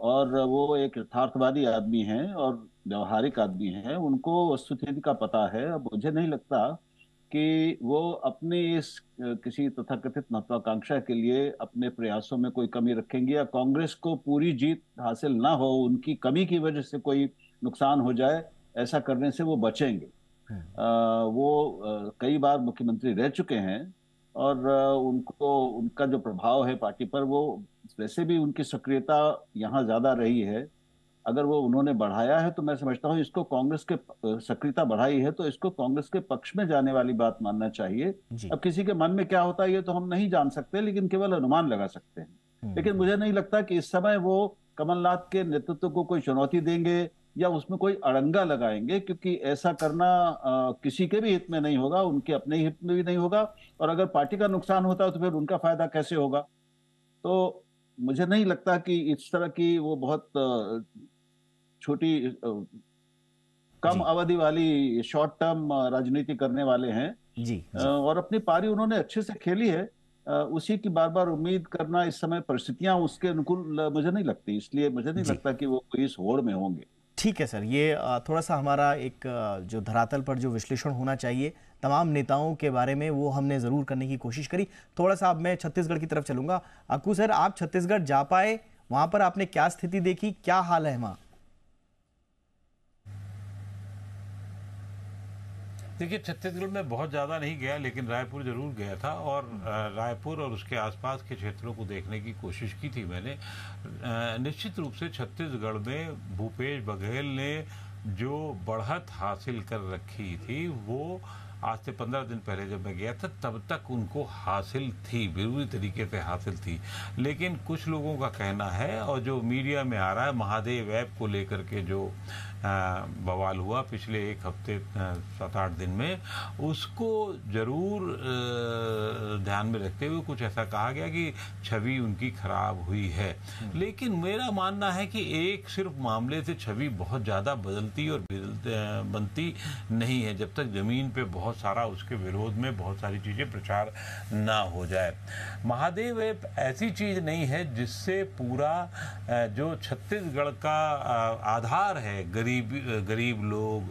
और वो एक यथार्थवादी आदमी हैं और व्यवहारिक आदमी हैं उनको वस्तुस्थिति का पता है। अब मुझे नहीं लगता कि वो अपने इस किसी तथाकथित महत्वाकांक्षा के लिए अपने प्रयासों में कोई कमी रखेंगे या कांग्रेस को पूरी जीत हासिल ना हो उनकी कमी की वजह से कोई नुकसान हो जाए ऐसा करने से वो बचेंगे। अ, वो अ, कई बार मुख्यमंत्री रह चुके हैं और अ, उनको उनका जो प्रभाव है पार्टी पर वो वैसे भी उनकी सक्रियता यहाँ ज़्यादा रही है। अगर वो उन्होंने बढ़ाया है तो मैं समझता हूँ इसको कांग्रेस के सक्रियता बढ़ाई है तो इसको कांग्रेस के पक्ष में जाने वाली बात मानना चाहिए। अब किसी के मन में क्या होता है ये तो हम नहीं जान सकते लेकिन केवल अनुमान लगा सकते हैं। हम्म, लेकिन मुझे नहीं लगता कि इस समय वो कमलनाथ के नेतृत्व को कोई चुनौती देंगे या उसमें कोई अड़ंगा लगाएँगे क्योंकि ऐसा करना अ, किसी के भी हित में नहीं होगा उनके अपने हित में भी नहीं होगा और अगर पार्टी का नुकसान होता है तो फिर उनका फ़ायदा कैसे होगा? तो मुझे नहीं लगता कि इस तरह की वो बहुत छोटी कम। अवधि वाली शॉर्ट टर्म राजनीति करने वाले हैं। जी जी। और अपनी पारी उन्होंने अच्छे से खेली है। उसी की बार बार उम्मीद करना इस समय परिस्थितियाँ उसके अनुकूल मुझे नहीं लगती। इसलिए मुझे नहीं लगता कि वो इस होड़ में होंगे। ठीक है सर ये थोड़ा सा हमारा एक जो धरातल पर जो विश्लेषण होना चाहिए तमाम नेताओं के बारे में वो हमने ज़रूर करने की कोशिश करी। थोड़ा सा अब मैं छत्तीसगढ़ की तरफ़ चलूँगा। अक्कू सर आप छत्तीसगढ़ जा पाए वहाँ पर आपने क्या स्थिति देखी क्या हाल है वहाँ? देखिए, छत्तीसगढ़ में बहुत ज़्यादा नहीं गया, लेकिन रायपुर ज़रूर गया था और रायपुर और उसके आसपास के क्षेत्रों को देखने की कोशिश की थी मैंने। निश्चित रूप से छत्तीसगढ़ में भूपेश बघेल ने जो बढ़त हासिल कर रखी थी, वो आज से पंद्रह दिन पहले जब मैं गया था, तब तक उनको हासिल थी पूरी तरीके से हासिल थी। लेकिन कुछ लोगों का कहना है और जो मीडिया में आ रहा है, महादेव ऐप को लेकर के जो बवाल हुआ पिछले एक हफ़्ते सात आठ दिन में। उसको ज़रूर ध्यान में रखते हुए कुछ ऐसा कहा गया कि छवि उनकी खराब हुई है। लेकिन मेरा मानना है कि एक सिर्फ़ मामले से छवि बहुत ज़्यादा बदलती और बनती नहीं है जब तक ज़मीन पे बहुत सारा उसके विरोध में बहुत सारी चीज़ें प्रचार ना हो जाए। महादेव ऐप ऐसी चीज़ नहीं है जिससे पूरा जो छत्तीसगढ़ का आधार है गरीब गरीब गरीब लोग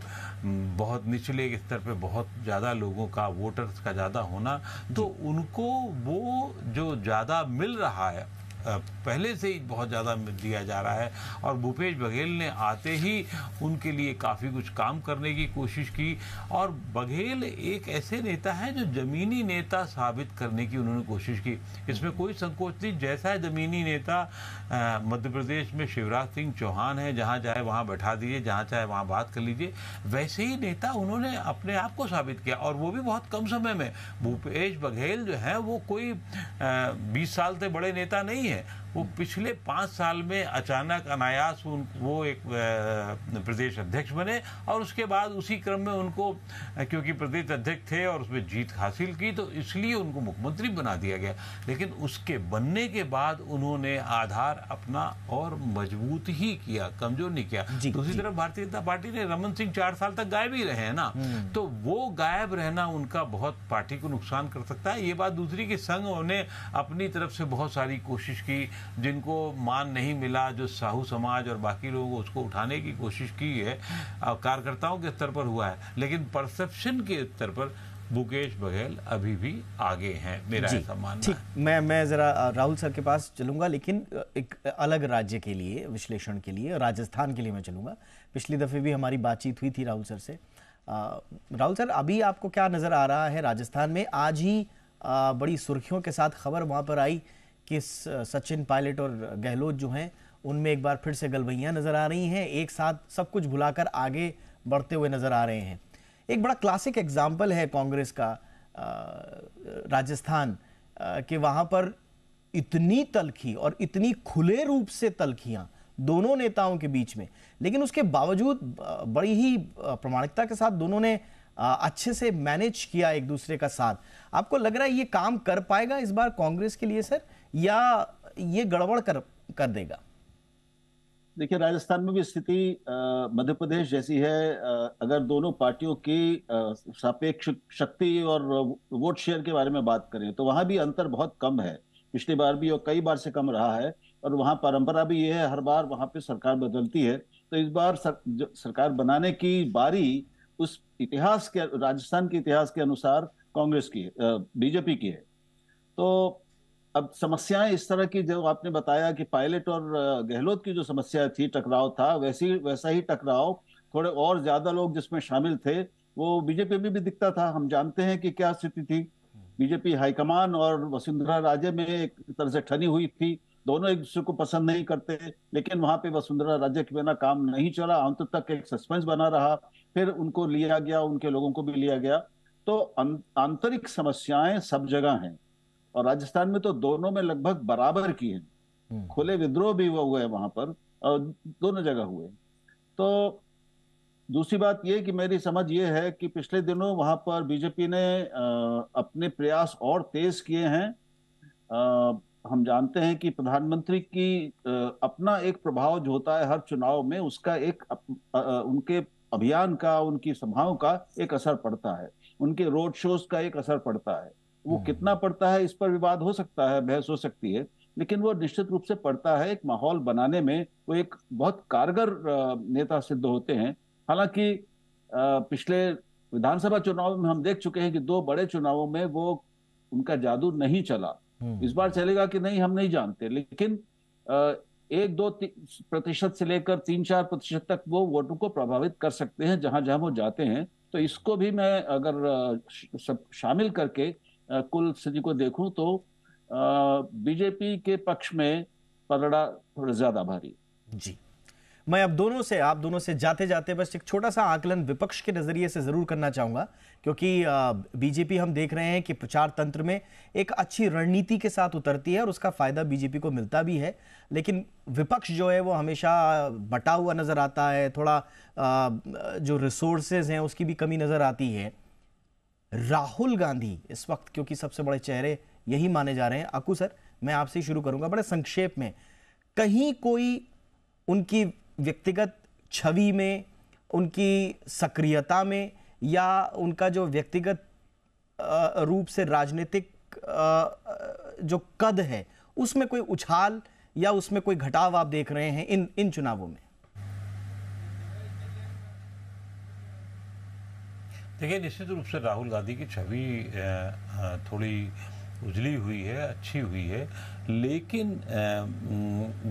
बहुत निचले स्तर पे बहुत ज़्यादा लोगों का वोटर्स का ज़्यादा होना तो उनको वो जो ज़्यादा मिल रहा है पहले से ही बहुत ज़्यादा दिया जा रहा है। और भूपेश बघेल ने आते ही उनके लिए काफ़ी कुछ काम करने की कोशिश की। और बघेल एक ऐसे नेता है जो ज़मीनी नेता साबित करने की उन्होंने कोशिश की। इसमें कोई संकोच नहीं। जैसा ज़मीनी नेता मध्य प्रदेश में शिवराज सिंह चौहान है, जहाँ चाहे वहाँ बैठा दीजिए, जहाँ चाहे वहाँ बात कर लीजिए, वैसे ही नेता उन्होंने अपने आप को साबित किया। और वो भी बहुत कम समय में। भूपेश बघेल जो है, वो कोई बीस साल से बड़े नेता नहीं है। it. वो पिछले पाँच साल में अचानक अनायास उन वो एक प्रदेश अध्यक्ष बने और उसके बाद उसी क्रम में उनको क्योंकि प्रदेश अध्यक्ष थे और उसमें जीत हासिल की तो इसलिए उनको मुख्यमंत्री बना दिया गया। लेकिन उसके बनने के बाद उन्होंने आधार अपना और मज़बूत ही किया कमज़ोर नहीं किया। दूसरी तरफ़ भारतीय जनता पार्टी ने रमन सिंह चार साल तक गायब ही रहे हैं ना। तो वो गायब रहना उनका बहुत पार्टी को नुकसान कर सकता है। ये बात दूसरी के संग उन्हें अपनी तरफ़ से बहुत सारी कोशिश की जिनको मान नहीं मिला जो साहू समाज और बाकी लोग उसको उठाने की कोशिश की है कार्यकर्ताओं के स्तर पर हुआ है। लेकिन परसेप्शन के स्तर पर मुकेश बघेल अभी भी आगे हैं मेरा ऐसा मानना ठीक है। मैं मैं जरा राहुल सर के पास चलूँगा लेकिन एक अलग राज्य के लिए विश्लेषण के लिए राजस्थान के लिए मैं चलूँगा। पिछली दफे भी हमारी बातचीत हुई थी राहुल सर से। राहुल सर अभी आपको क्या नज़र आ रहा है राजस्थान में? आज ही अ, बड़ी सुर्खियों के साथ खबर वहाँ पर आई कि सचिन पायलट और गहलोत जो हैं, उनमें एक बार फिर से गलबैयां नज़र आ रही हैं। एक साथ सब कुछ भुलाकर आगे बढ़ते हुए नज़र आ रहे हैं। एक बड़ा क्लासिक एग्ज़ाम्पल है कांग्रेस का राजस्थान कि वहाँ पर इतनी तलखी और इतनी खुले रूप से तलखियाँ दोनों नेताओं के बीच में। लेकिन उसके बावजूद बड़ी ही प्रमाणिकता के साथ दोनों ने अच्छे से मैनेज किया एक दूसरे का साथ। आपको लग रहा है ये काम कर पाएगा इस बार कांग्रेस के लिए, सर? या ये गड़बड़ कर कर देगा? देखिए राजस्थान में भी स्थिति मध्य प्रदेश जैसी है। अगर दोनों पार्टियों की सापेक्ष शक्ति और वोट शेयर के बारे में बात करें तो वहाँ भी अंतर बहुत कम है। पिछली बार भी और कई बार से कम रहा है और वहाँ परंपरा भी ये है हर बार वहाँ पे सरकार बदलती है। तो इस बार सर, सरकार बनाने की बारी उस इतिहास के राजस्थान के इतिहास के अनुसार कांग्रेस की बीजेपी की है। तो अब समस्याएँ इस तरह की, जो आपने बताया कि पायलट और गहलोत की जो समस्या थी, टकराव था, वैसी, वैसा ही टकराव थोड़े और ज़्यादा लोग जिसमें शामिल थे, वो बीजेपी में भी दिखता था। हम जानते हैं कि क्या स्थिति थी। बीजेपी हाईकमान और वसुंधरा राजे में एक तरह से ठनी हुई थी। दोनों एक दूसरे को पसंद नहीं करते, लेकिन वहाँ पे वसुंधरा राजे के बिना काम नहीं चला। अंत तक एक सस्पेंस बना रहा, फिर उनको लिया गया, उनके लोगों को भी लिया गया। तो आंतरिक समस्याएँ सब जगह हैं। और राजस्थान में तो दोनों में लगभग बराबर की है। हम्म। खुले विद्रोह भी हुए वहाँ पर और दोनों जगह हुए। तो दूसरी बात यह कि मेरी समझ ये है कि पिछले दिनों वहाँ पर बीजेपी ने अपने प्रयास और तेज किए हैं। हम जानते हैं कि प्रधानमंत्री की अपना एक प्रभाव जो होता है हर चुनाव में उसका एक उनके अभियान का उनकी सभाओं का एक असर पड़ता है। उनके रोड शोज़ का एक असर पड़ता है। वो हम्म। कितना पड़ता है इस पर विवाद हो सकता है बहस हो सकती है लेकिन वो निश्चित रूप से पड़ता है एक माहौल बनाने में वो एक बहुत कारगर नेता सिद्ध होते हैं हालाँकि पिछले विधानसभा चुनाव में हम देख चुके हैं कि दो बड़े चुनावों में वो उनका जादू नहीं चला हम्म। इस बार चलेगा कि नहीं हम नहीं जानते लेकिन एक दो प्रतिशत से लेकर तीन चार प्रतिशत तक वो वोटों को प्रभावित कर सकते हैं जहाँ जहाँ वो जाते हैं तो इसको भी मैं अगर सब शामिल करके कुल स्थिति को देखूँ तो बीजेपी के पक्ष में पलड़ा थोड़ा ज़्यादा भारी। जी। मैं अब दोनों से, आप दोनों से जाते जाते बस एक छोटा सा आकलन विपक्ष के नज़रिए से ज़रूर करना चाहूँगा, क्योंकि बीजेपी हम देख रहे हैं कि प्रचार तंत्र में एक अच्छी रणनीति के साथ उतरती है और उसका फ़ायदा बीजेपी को मिलता भी है। लेकिन विपक्ष जो है, वो हमेशा बटा हुआ नज़र आता है, थोड़ा जो रिसोर्सेज हैं, उसकी भी कमी नज़र आती है। राहुल गांधी इस वक्त, क्योंकि सबसे बड़े चेहरे यही माने जा रहे हैं। अकू सर, मैं आपसे शुरू करूँगा, बड़े संक्षेप में। कहीं कोई उनकी व्यक्तिगत छवि में, उनकी सक्रियता में, या उनका जो व्यक्तिगत रूप से राजनीतिक जो कद है, उसमें कोई उछाल या उसमें कोई घटाव आप देख रहे हैं इन इन चुनावों में? देखिए निश्चित रूप से राहुल गांधी की छवि थोड़ी उजली हुई है अच्छी हुई है लेकिन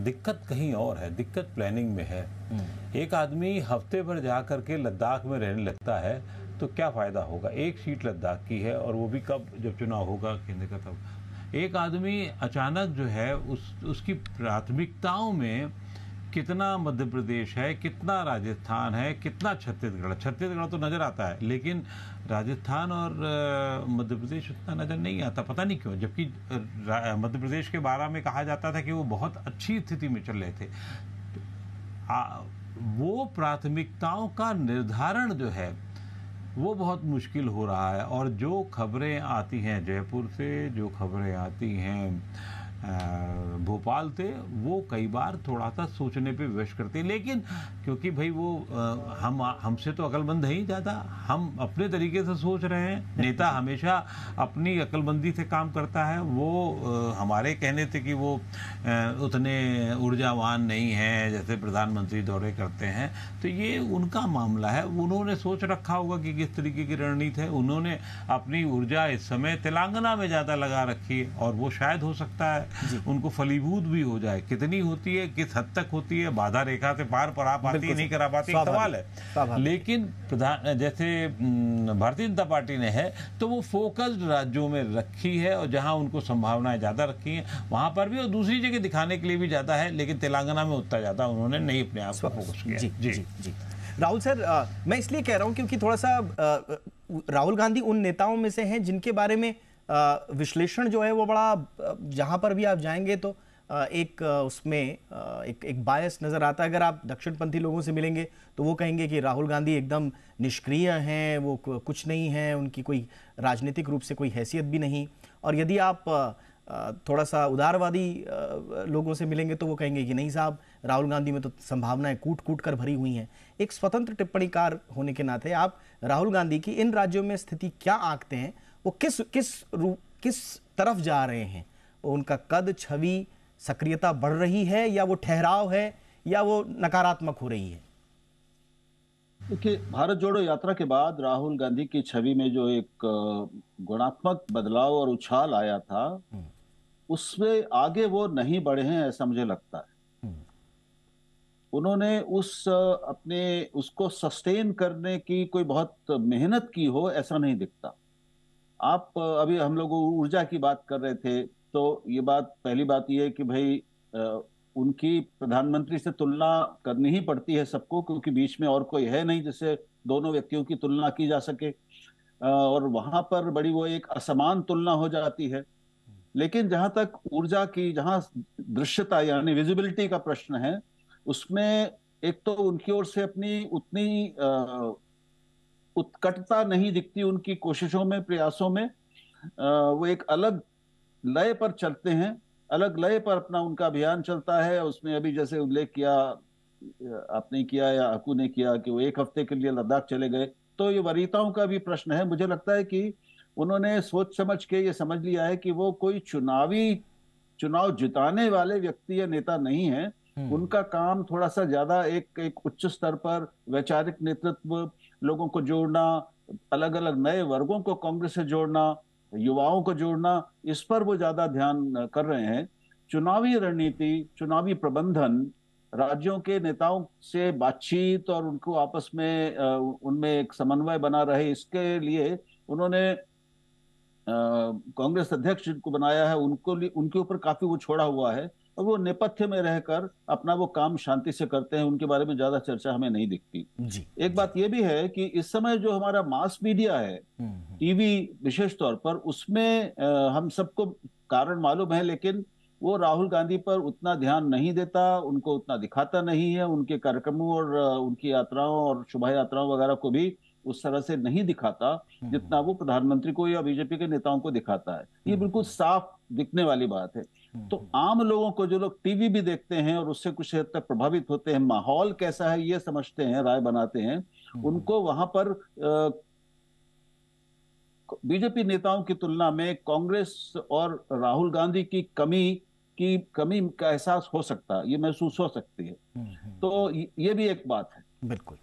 दिक्कत कहीं और है दिक्कत प्लानिंग में है। हम्म। एक आदमी हफ़्ते भर जा करके लद्दाख में रहने लगता है तो क्या फ़ायदा होगा? एक सीट लद्दाख की है और वो भी कब जब चुनाव होगा केंद्र का तब। एक आदमी अचानक जो है उस उसकी प्राथमिकताओं में कितना मध्य प्रदेश है कितना राजस्थान है कितना छत्तीसगढ़? छत्तीसगढ़ तो नज़र आता है लेकिन राजस्थान और मध्य प्रदेश उतना नज़र नहीं आता। पता नहीं क्यों? जबकि मध्य प्रदेश के बारे में कहा जाता था कि वो बहुत अच्छी स्थिति में चल रहे थे। आ, वो प्राथमिकताओं का निर्धारण जो है वो बहुत मुश्किल हो रहा है। और जो खबरें आती हैं जयपुर से जो खबरें आती हैं भोपाल थे वो कई बार थोड़ा सा सोचने पे विवश करते लेकिन क्योंकि भाई वो हम हमसे तो अकलमंद है ही ज़्यादा। हम अपने तरीके से सोच रहे हैं। नेता हमेशा अपनी अकलमंदी से काम करता है। वो हमारे कहने थे कि वो उतने ऊर्जावान नहीं है जैसे प्रधानमंत्री दौरे करते हैं। तो ये उनका मामला है। उन्होंने सोच रखा होगा कि किस तरीके की रणनीति है। उन्होंने अपनी ऊर्जा इस समय तेलंगाना में ज़्यादा लगा रखी है और वो शायद हो सकता है। उनको फलीभूत भी हो जाए। कितनी होती है किस हद तक होती है बाधा रेखा से पार पड़ा पाती है नहीं करा पाती सवाल है। लेकिन प्रधान जैसे भारतीय जनता पार्टी ने है तो वो फोकस्ड राज्यों में रखी है और जहाँ उनको संभावनाएँ ज़्यादा रखी हैं वहाँ पर भी और दूसरी जगह दिखाने के लिए भी ज़्यादा है लेकिन तेलंगाना में उतना ज़्यादा उन्होंने नहीं अपने आप को फोकस किया जी जी। जी राहुल सर आ, मैं इसलिए कह रहा हूँ क्योंकि थोड़ा सा आ, राहुल गांधी उन नेताओं में से हैं जिनके बारे में विश्लेषण जो है वो बड़ा जहाँ पर भी आप जाएँगे तो एक उसमें एक एक बायस नज़र आता है। अगर आप दक्षिणपंथी लोगों से मिलेंगे तो वो कहेंगे कि राहुल गांधी एकदम निष्क्रिय हैं, वो कुछ नहीं है, उनकी कोई राजनीतिक रूप से कोई हैसियत भी नहीं। और यदि आप थोड़ा सा उदारवादी लोगों से मिलेंगे तो वो कहेंगे कि नहीं साहब, राहुल गांधी में तो संभावनाएँ कूट कूट कर भरी हुई हैं। एक स्वतंत्र टिप्पणीकार होने के नाते आप राहुल गांधी की इन राज्यों में स्थिति क्या आंकते हैं? वो किस किस रूप किस तरफ़ जा रहे हैं उनका कद छवि सक्रियता बढ़ रही है या वो ठहराव है या वो नकारात्मक हो रही है देखिए भारत जोड़ो यात्रा के बाद राहुल गांधी की छवि में जो एक गुणात्मक बदलाव और उछाल आया था हम्म। उसमें आगे वो नहीं बढ़े हैं ऐसा मुझे लगता है हम्म। उन्होंने उस अपने उसको सस्टेन करने की कोई बहुत मेहनत की हो ऐसा नहीं दिखता आप, अभी हम लोग ऊर्जा की बात कर रहे थे तो ये बात, पहली बात ये है कि भाई उनकी प्रधानमंत्री से तुलना करनी ही पड़ती है सबको, क्योंकि बीच में और कोई है नहीं जिससे दोनों व्यक्तियों की तुलना की जा सके। और वहाँ पर बड़ी वो एक असमान तुलना हो जाती है। लेकिन जहाँ तक ऊर्जा की, जहाँ दृश्यता यानी विजिबिलिटी का प्रश्न है, उसमें एक तो उनकी ओर से अपनी उतनी उत्कटता नहीं दिखती उनकी कोशिशों में, प्रयासों में। वो एक अलग लय पर चलते हैं, अलग लय पर अपना उनका अभियान चलता है। उसमें अभी जैसे उल्लेख किया, आपने किया या अकू ने किया कि वो एक हफ़्ते के लिए लद्दाख चले गए। तो ये वरीताओं का भी प्रश्न है। मुझे लगता है कि उन्होंने सोच समझ के ये समझ लिया है कि वो कोई चुनावी, चुनाव जिताने वाले व्यक्ति या नेता नहीं है। उनका काम थोड़ा सा ज़्यादा एक एक उच्च स्तर पर वैचारिक नेतृत्व, लोगों को जोड़ना अलग अलग नए वर्गों को कांग्रेस से जोड़ना, युवाओं को जोड़ना, इस पर वो ज़्यादा ध्यान कर रहे हैं। चुनावी रणनीति, चुनावी प्रबंधन, राज्यों के नेताओं से बातचीत और उनको आपस में उनमें एक समन्वय बना रहे, इसके लिए उन्होंने कांग्रेस अध्यक्ष जिनको बनाया है, उनको उनके ऊपर काफ़ी वो छोड़ा हुआ है। और वो नेपथ्य में रहकर अपना वो काम शांति से करते हैं उनके बारे में ज़्यादा चर्चा हमें नहीं दिखती। जी। एक जी. बात ये भी है कि इस समय जो हमारा मास मीडिया है हम्म, हम्म। टीवी विशेष तौर पर उसमें हम सबको कारण मालूम है लेकिन वो राहुल गांधी पर उतना ध्यान नहीं देता उनको उतना दिखाता नहीं है उनके कार्यक्रमों और उनकी यात्राओं और शोभा यात्राओं वगैरह को भी उस तरह से नहीं दिखाता हम्म, जितना वो प्रधानमंत्री को या बीजेपी के नेताओं को दिखाता है। ये बिल्कुल साफ़ दिखने वाली बात है। तो आम लोगों को जो लोग टीवी भी देखते हैं और उससे कुछ हद तक प्रभावित होते हैं माहौल कैसा है ये समझते हैं राय बनाते हैं हम्म। उनको वहाँ पर बीजेपी नेताओं की तुलना में कांग्रेस और राहुल गांधी की कमी की कमी का एहसास हो सकता है ये महसूस हो सकती है हम्म, हम्म। तो ये भी एक बात है बिल्कुल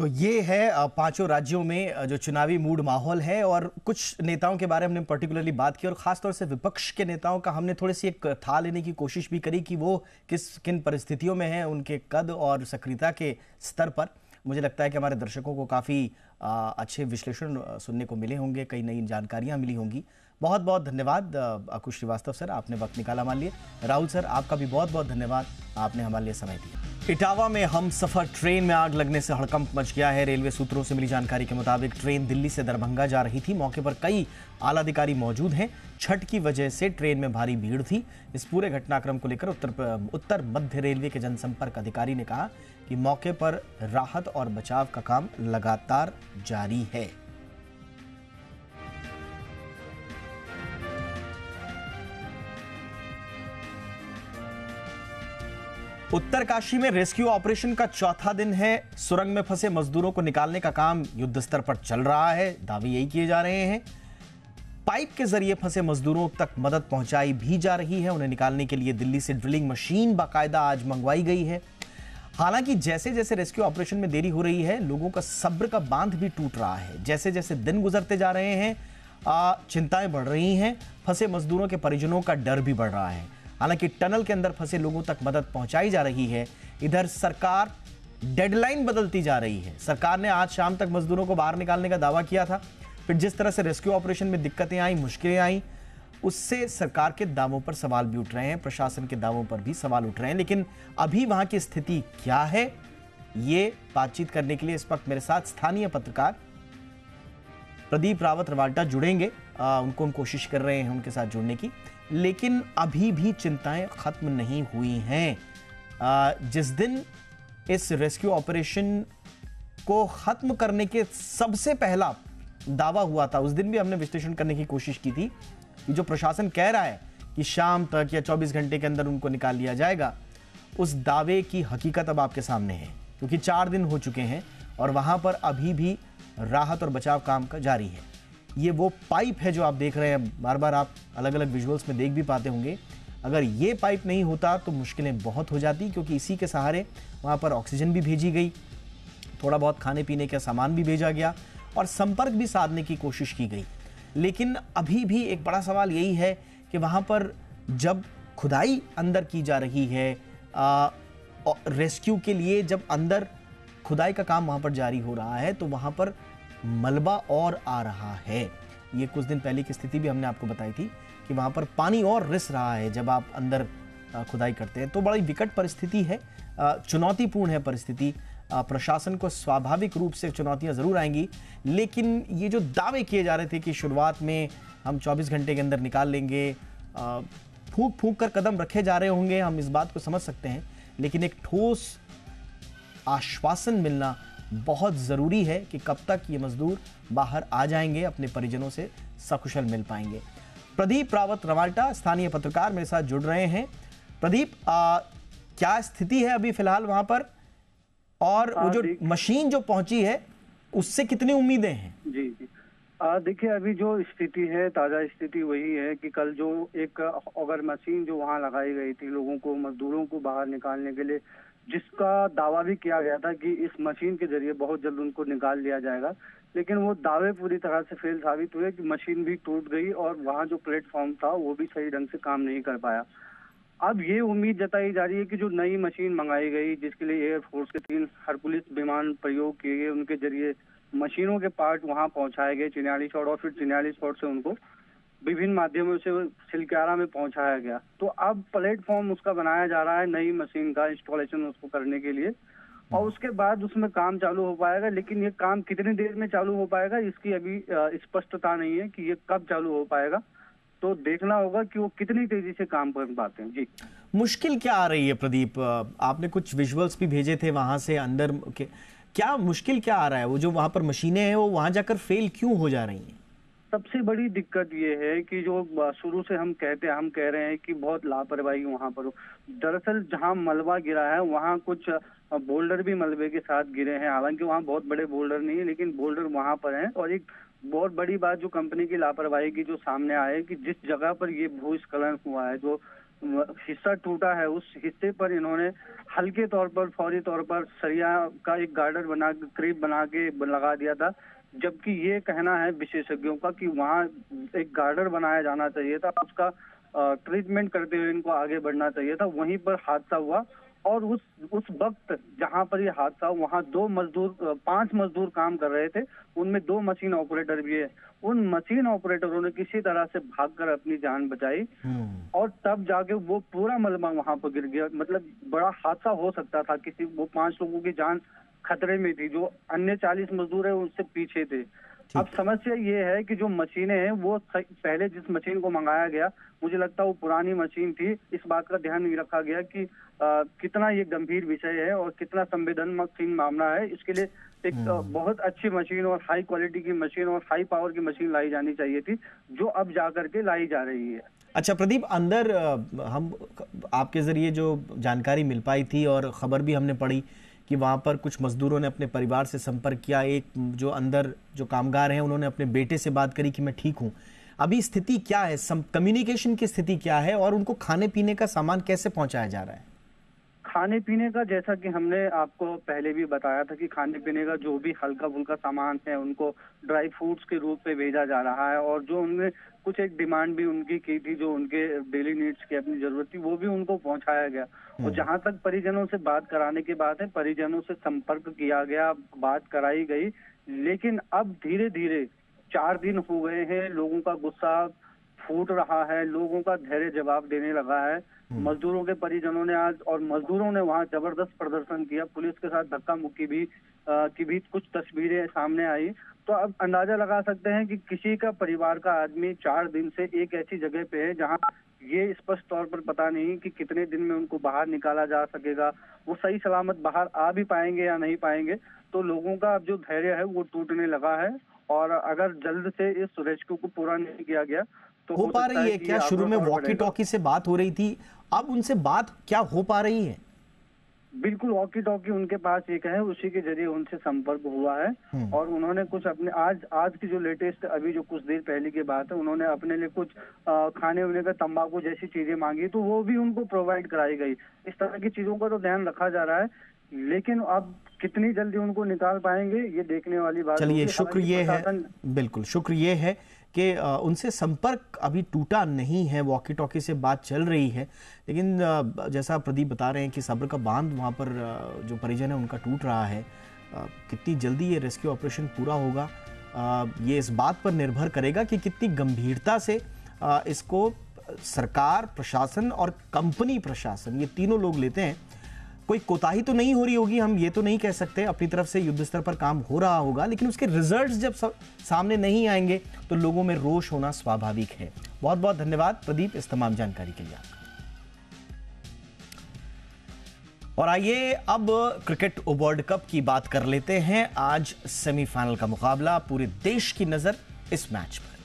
तो ये है पाँचों राज्यों में जो चुनावी मूड माहौल है और कुछ नेताओं के बारे में हमने पर्टिकुलरली बात की और खासतौर से विपक्ष के नेताओं का हमने थोड़ी सी एक था लेने की कोशिश भी करी कि वो किस, किन परिस्थितियों में हैं, उनके कद और सक्रियता के स्तर पर। मुझे लगता है कि हमारे दर्शकों को काफ़ी अच्छे विश्लेषण सुनने को मिले होंगे, कई नई जानकारियाँ मिली होंगी। बहुत बहुत धन्यवाद अकुश श्रीवास्तव सर, आपने वक्त निकाला मान लिए। राहुल सर, आपका भी बहुत बहुत धन्यवाद, आपने हमारे लिए समय दिया। इटावा में हम सफ़र, ट्रेन में आग लगने से हड़कंप मच गया है। रेलवे सूत्रों से मिली जानकारी के मुताबिक ट्रेन दिल्ली से दरभंगा जा रही थी। मौके पर कई आला अधिकारी मौजूद हैं। छठ की वजह से ट्रेन में भारी भीड़ थी। इस पूरे घटनाक्रम को लेकर उत्तर उत्तर मध्य रेलवे के जनसंपर्क अधिकारी ने कहा कि मौके पर राहत और बचाव का काम लगातार जारी है। उत्तरकाशी में रेस्क्यू ऑपरेशन का चौथा दिन है। सुरंग में फंसे मजदूरों को निकालने का काम युद्ध स्तर पर चल रहा है। दावे यही किए जा रहे हैं। पाइप के ज़रिए फंसे मजदूरों तक मदद पहुंचाई भी जा रही है। उन्हें निकालने के लिए दिल्ली से ड्रिलिंग मशीन बाकायदा आज मंगवाई गई है। हालाँकि जैसे जैसे रेस्क्यू ऑपरेशन में देरी हो रही है, लोगों का सब्र का बाँध भी टूट रहा है। जैसे जैसे दिन गुजरते जा रहे हैं चिंताएँ बढ़ रही हैं। फंसे मजदूरों के परिजनों का डर भी बढ़ रहा है। हालाँकि टनल के अंदर फंसे लोगों तक मदद पहुंचाई जा रही है। इधर सरकार डेडलाइन बदलती जा रही है। सरकार ने आज शाम तक मजदूरों को बाहर निकालने का दावा किया था। फिर जिस तरह से रेस्क्यू ऑपरेशन में दिक्कतें आई मुश्किलें आई उससे सरकार के दावों पर सवाल भी उठ रहे हैं। प्रशासन के दावों पर भी सवाल उठ रहे हैं। लेकिन अभी वहाँ की स्थिति क्या है ये बातचीत करने के लिए इस वक्त मेरे साथ स्थानीय पत्रकार प्रदीप रावत रवाल्टा जुड़ेंगे। आ, उनको हम कोशिश कर रहे हैं उनके साथ जुड़ने की। लेकिन अभी भी चिंताएँ खत्म नहीं हुई हैं। जिस दिन इस रेस्क्यू ऑपरेशन को खत्म करने के सबसे पहला दावा हुआ था, उस दिन भी हमने विश्लेषण करने की कोशिश की थी कि जो प्रशासन कह रहा है कि शाम तक या 24 घंटे के अंदर उनको निकाल लिया जाएगा, उस दावे की हकीकत अब आपके सामने है, क्योंकि चार दिन हो चुके हैं और वहाँ पर अभी भी राहत और बचाव काम का जारी है। ये वो पाइप है जो आप देख रहे हैं, बार बार आप अलग अलग विजुअल्स में देख भी पाते होंगे। अगर ये पाइप नहीं होता तो मुश्किलें बहुत हो जाती, क्योंकि इसी के सहारे वहाँ पर ऑक्सीजन भी भेजी गई, थोड़ा बहुत खाने पीने का सामान भी भेजा गया, और संपर्क भी साधने की कोशिश की गई। लेकिन अभी भी एक बड़ा सवाल यही है कि वहाँ पर जब खुदाई अंदर की जा रही है रेस्क्यू के लिए जब अंदर खुदाई का काम वहाँ पर जारी हो रहा है तो वहाँ पर मलबा और आ रहा है। ये कुछ दिन पहले की स्थिति भी हमने आपको बताई थी कि वहाँ पर पानी और रिस रहा है जब आप अंदर खुदाई करते हैं। तो बड़ी विकट परिस्थिति है चुनौतीपूर्ण है परिस्थिति। प्रशासन को स्वाभाविक रूप से चुनौतियाँ ज़रूर आएँगी, लेकिन ये जो दावे किए जा रहे थे कि शुरुआत में हम 24 घंटे के अंदर निकाल लेंगे फूक फूक कर कदम रखे जा रहे होंगे, हम इस बात को समझ सकते हैं। लेकिन एक ठोस आश्वासन मिलना बहुत ज़रूरी है कि कब तक ये मजदूर बाहर आ जाएँगे अपने परिजनों से सकुशल मिल पाएँगे। प्रदीप रावत रवाल्टा स्थानीय पत्रकार मेरे साथ जुड़ रहे हैं। प्रदीप आ, क्या स्थिति है अभी फ़िलहाल वहाँ पर? और वो हाँ, जो मशीन जो पहुँची है उससे कितनी उम्मीदें हैं? जी जी। देखिए, अभी जो स्थिति है, ताज़ा स्थिति वही है कि कल जो एक अगर मशीन जो वहाँ लगाई गई थी लोगों को, मजदूरों को बाहर निकालने के लिए, जिसका दावा भी किया गया था कि इस मशीन के ज़रिए बहुत जल्द उनको निकाल लिया जाएगा, लेकिन वो दावे पूरी तरह से फेल साबित हुए कि मशीन भी टूट गई और वहाँ जो प्लेटफॉर्म था वो भी सही ढंग से काम नहीं कर पाया। अब ये उम्मीद जताई जा रही है कि जो नई मशीन मंगाई गई, जिसके लिए एयरफोर्स के तीन हरकुलिस विमान प्रयोग किए गए, उनके ज़रिए मशीनों के पार्ट वहाँ पहुँचाए गए चिन्याली शॉट और फिर चिन्याली शॉट से उनको विभिन्न माध्यमों से सिलक्यारा में पहुँचाया गया। तो अब प्लेटफॉर्म उसका बनाया जा रहा है नई मशीन का इंस्टॉलेशन उसको करने के लिए। और उसके बाद उसमें काम चालू हो पाएगा, लेकिन ये काम कितनी देर में चालू हो पाएगा, इसकी अभी स्पष्टता नहीं है कि ये कब चालू हो पाएगा। तो देखना होगा कि वो कितनी तेज़ी से काम कर पाते हैं। जी। मुश्किल क्या आ रही है प्रदीप? आपने कुछ विजुअल्स भी भेजे थे वहाँ से अंदर के क्या मुश्किल क्या आ रहा है? वो जो वहाँ पर मशीनें हैं, वो वहाँ जाकर फेल क्यों हो जा रही हैं? सबसे बड़ी दिक्कत ये है कि जो शुरू से हम कहते हैं, हम कह रहे हैं कि बहुत लापरवाही वहाँ पर दरअसल जहाँ मलबा गिरा है, वहाँ कुछ बोल्डर भी मलबे के साथ गिरे हैं। हालाँकि वहाँ बहुत बड़े बोल्डर नहीं है, लेकिन बोल्डर वहाँ पर हैं। और एक बहुत बड़ी बात जो कंपनी की लापरवाही की जो सामने आए कि जिस जगह पर ये भूस्खलन हुआ है, जो हिस्सा टूटा है। उस हिस्से पर इन्होंने हल्के तौर पर, फौरी तौर पर सरिया का एक गार्डर बना करीब बना के लगा दिया था। जबकि ये कहना है विशेषज्ञों का कि वहाँ एक गार्डर बनाया जाना चाहिए था। उसका ट्रीटमेंट करते हुए इनको आगे बढ़ना चाहिए था। वहीं पर हादसा हुआ। और उस उस वक्त जहाँ पर ये हादसा वहाँ दो मजदूर पाँच मजदूर काम कर रहे थे। उनमें दो मशीन ऑपरेटर भी है। उन मशीन ऑपरेटरों ने किसी तरह से भागकर अपनी जान बचाई हम्म। और तब जाके वो पूरा मलबा वहाँ पर गिर गया। मतलब बड़ा हादसा हो सकता था। किसी वो पाँच लोगों की जान खतरे में थी। जो अन्य चालीस मजदूर है उससे पीछे थे। अब समस्या ये है कि जो मशीनें हैं वो पहले जिस मशीन को मंगाया गया मुझे लगता है वो पुरानी मशीन थी। इस बात का ध्यान नहीं रखा गया कि आ, कितना ये गंभीर विषय है और कितना संवेदनशील मामला है। इसके लिए एक हम्म। बहुत अच्छी मशीन और हाई क्वालिटी की मशीन और हाई पावर की मशीन लाई जानी चाहिए थी जो अब जाकर के लाई जा रही है। अच्छा प्रदीप अंदर हम आपके ज़रिए जो जानकारी मिल पाई थी और खबर भी हमने पढ़ी कि वहाँ पर कुछ मजदूरों ने अपने परिवार से संपर्क किया, एक जो अंदर जो कामगार हैं, उन्होंने अपने बेटे से बात करी कि मैं ठीक हूँ। अभी स्थिति क्या है? कम्युनिकेशन की स्थिति क्या है? और उनको खाने पीने का सामान कैसे पहुँचाया जा रहा है? खाने पीने का जैसा कि हमने आपको पहले भी बताया था कि खाने पीने का जो भी हल्का फुल्का सामान है उनको ड्राई फ्रूट्स के रूप में भेजा जा रहा है और जो उनने कुछ एक डिमांड भी उनकी की थी जो उनके डेली नीड्स की अपनी ज़रूरत थी वो भी उनको पहुँचाया गया और हम्म। जहाँ तक परिजनों से बात कराने की बात है परिजनों से संपर्क किया गया बात कराई गई लेकिन अब धीरे धीरे चार दिन हो गए हैं लोगों का गुस्सा फूट रहा है लोगों का धैर्य जवाब देने लगा है। हम्म। मजदूरों के परिजनों ने आज और मजदूरों ने वहाँ ज़बरदस्त प्रदर्शन किया। पुलिस के साथ धक्का मुक्की भी आ, की भी कुछ तस्वीरें सामने आई। तो अब अंदाज़ा लगा सकते हैं कि किसी का परिवार का आदमी चार दिन से एक ऐसी जगह पे है जहाँ ये स्पष्ट तौर पर पता नहीं कि कितने दिन में उनको बाहर निकाला जा सकेगा। वो सही सलामत बाहर आ भी पाएँगे या नहीं पाएँगे। तो लोगों का अब जो धैर्य है वो टूटने लगा है। और अगर जल्द से इस रेस्क्यू को पूरा नहीं किया गया तो हो पा रही है क्या? शुरू में वॉकी टॉकी से बात हो रही थी। अब उनसे बात क्या हो पा रही है? बिल्कुल वॉकी टॉकी उनके पास एक है उसी के ज़रिए उनसे संपर्क हुआ है। हम्म। और उन्होंने कुछ अपने आज आज की जो लेटेस्ट अभी जो कुछ देर पहले की बात है उन्होंने अपने लिए कुछ आ, खाने उने का तंबाकू जैसी चीज़ें मांगी तो वो भी उनको प्रोवाइड कराई गई। इस तरह की चीज़ों का तो ध्यान रखा जा रहा है लेकिन अब कितनी जल्दी उनको निकाल पाएँगे ये देखने वाली बात चलिए शुक्र ये है बिल्कुल शुक्र ये है कि उनसे संपर्क अभी टूटा नहीं है वॉकी टॉकी से बात चल रही है। लेकिन जैसा प्रदीप बता रहे हैं कि सब्र का बाँध वहाँ पर जो परिजन है उनका टूट रहा है। कितनी जल्दी ये रेस्क्यू ऑपरेशन पूरा होगा। ये इस बात पर निर्भर करेगा कि कितनी गंभीरता से इसको सरकार, प्रशासन और कंपनी प्रशासन, ये तीनों लोग लेते हैं। कोई कोताही तो नहीं हो रही होगी, हम ये तो नहीं कह सकते, अपनी तरफ़ से युद्ध स्तर पर काम हो रहा होगा, लेकिन उसके रिजल्ट्स जब सामने नहीं आएँगे तो लोगों में रोष होना स्वाभाविक है। बहुत बहुत धन्यवाद प्रदीप इस तमाम जानकारी के लिए आपका। और आइए अब क्रिकेट वर्ल्ड कप की बात कर लेते हैं। आज सेमीफाइनल का मुकाबला, पूरे देश की नज़र इस मैच पर।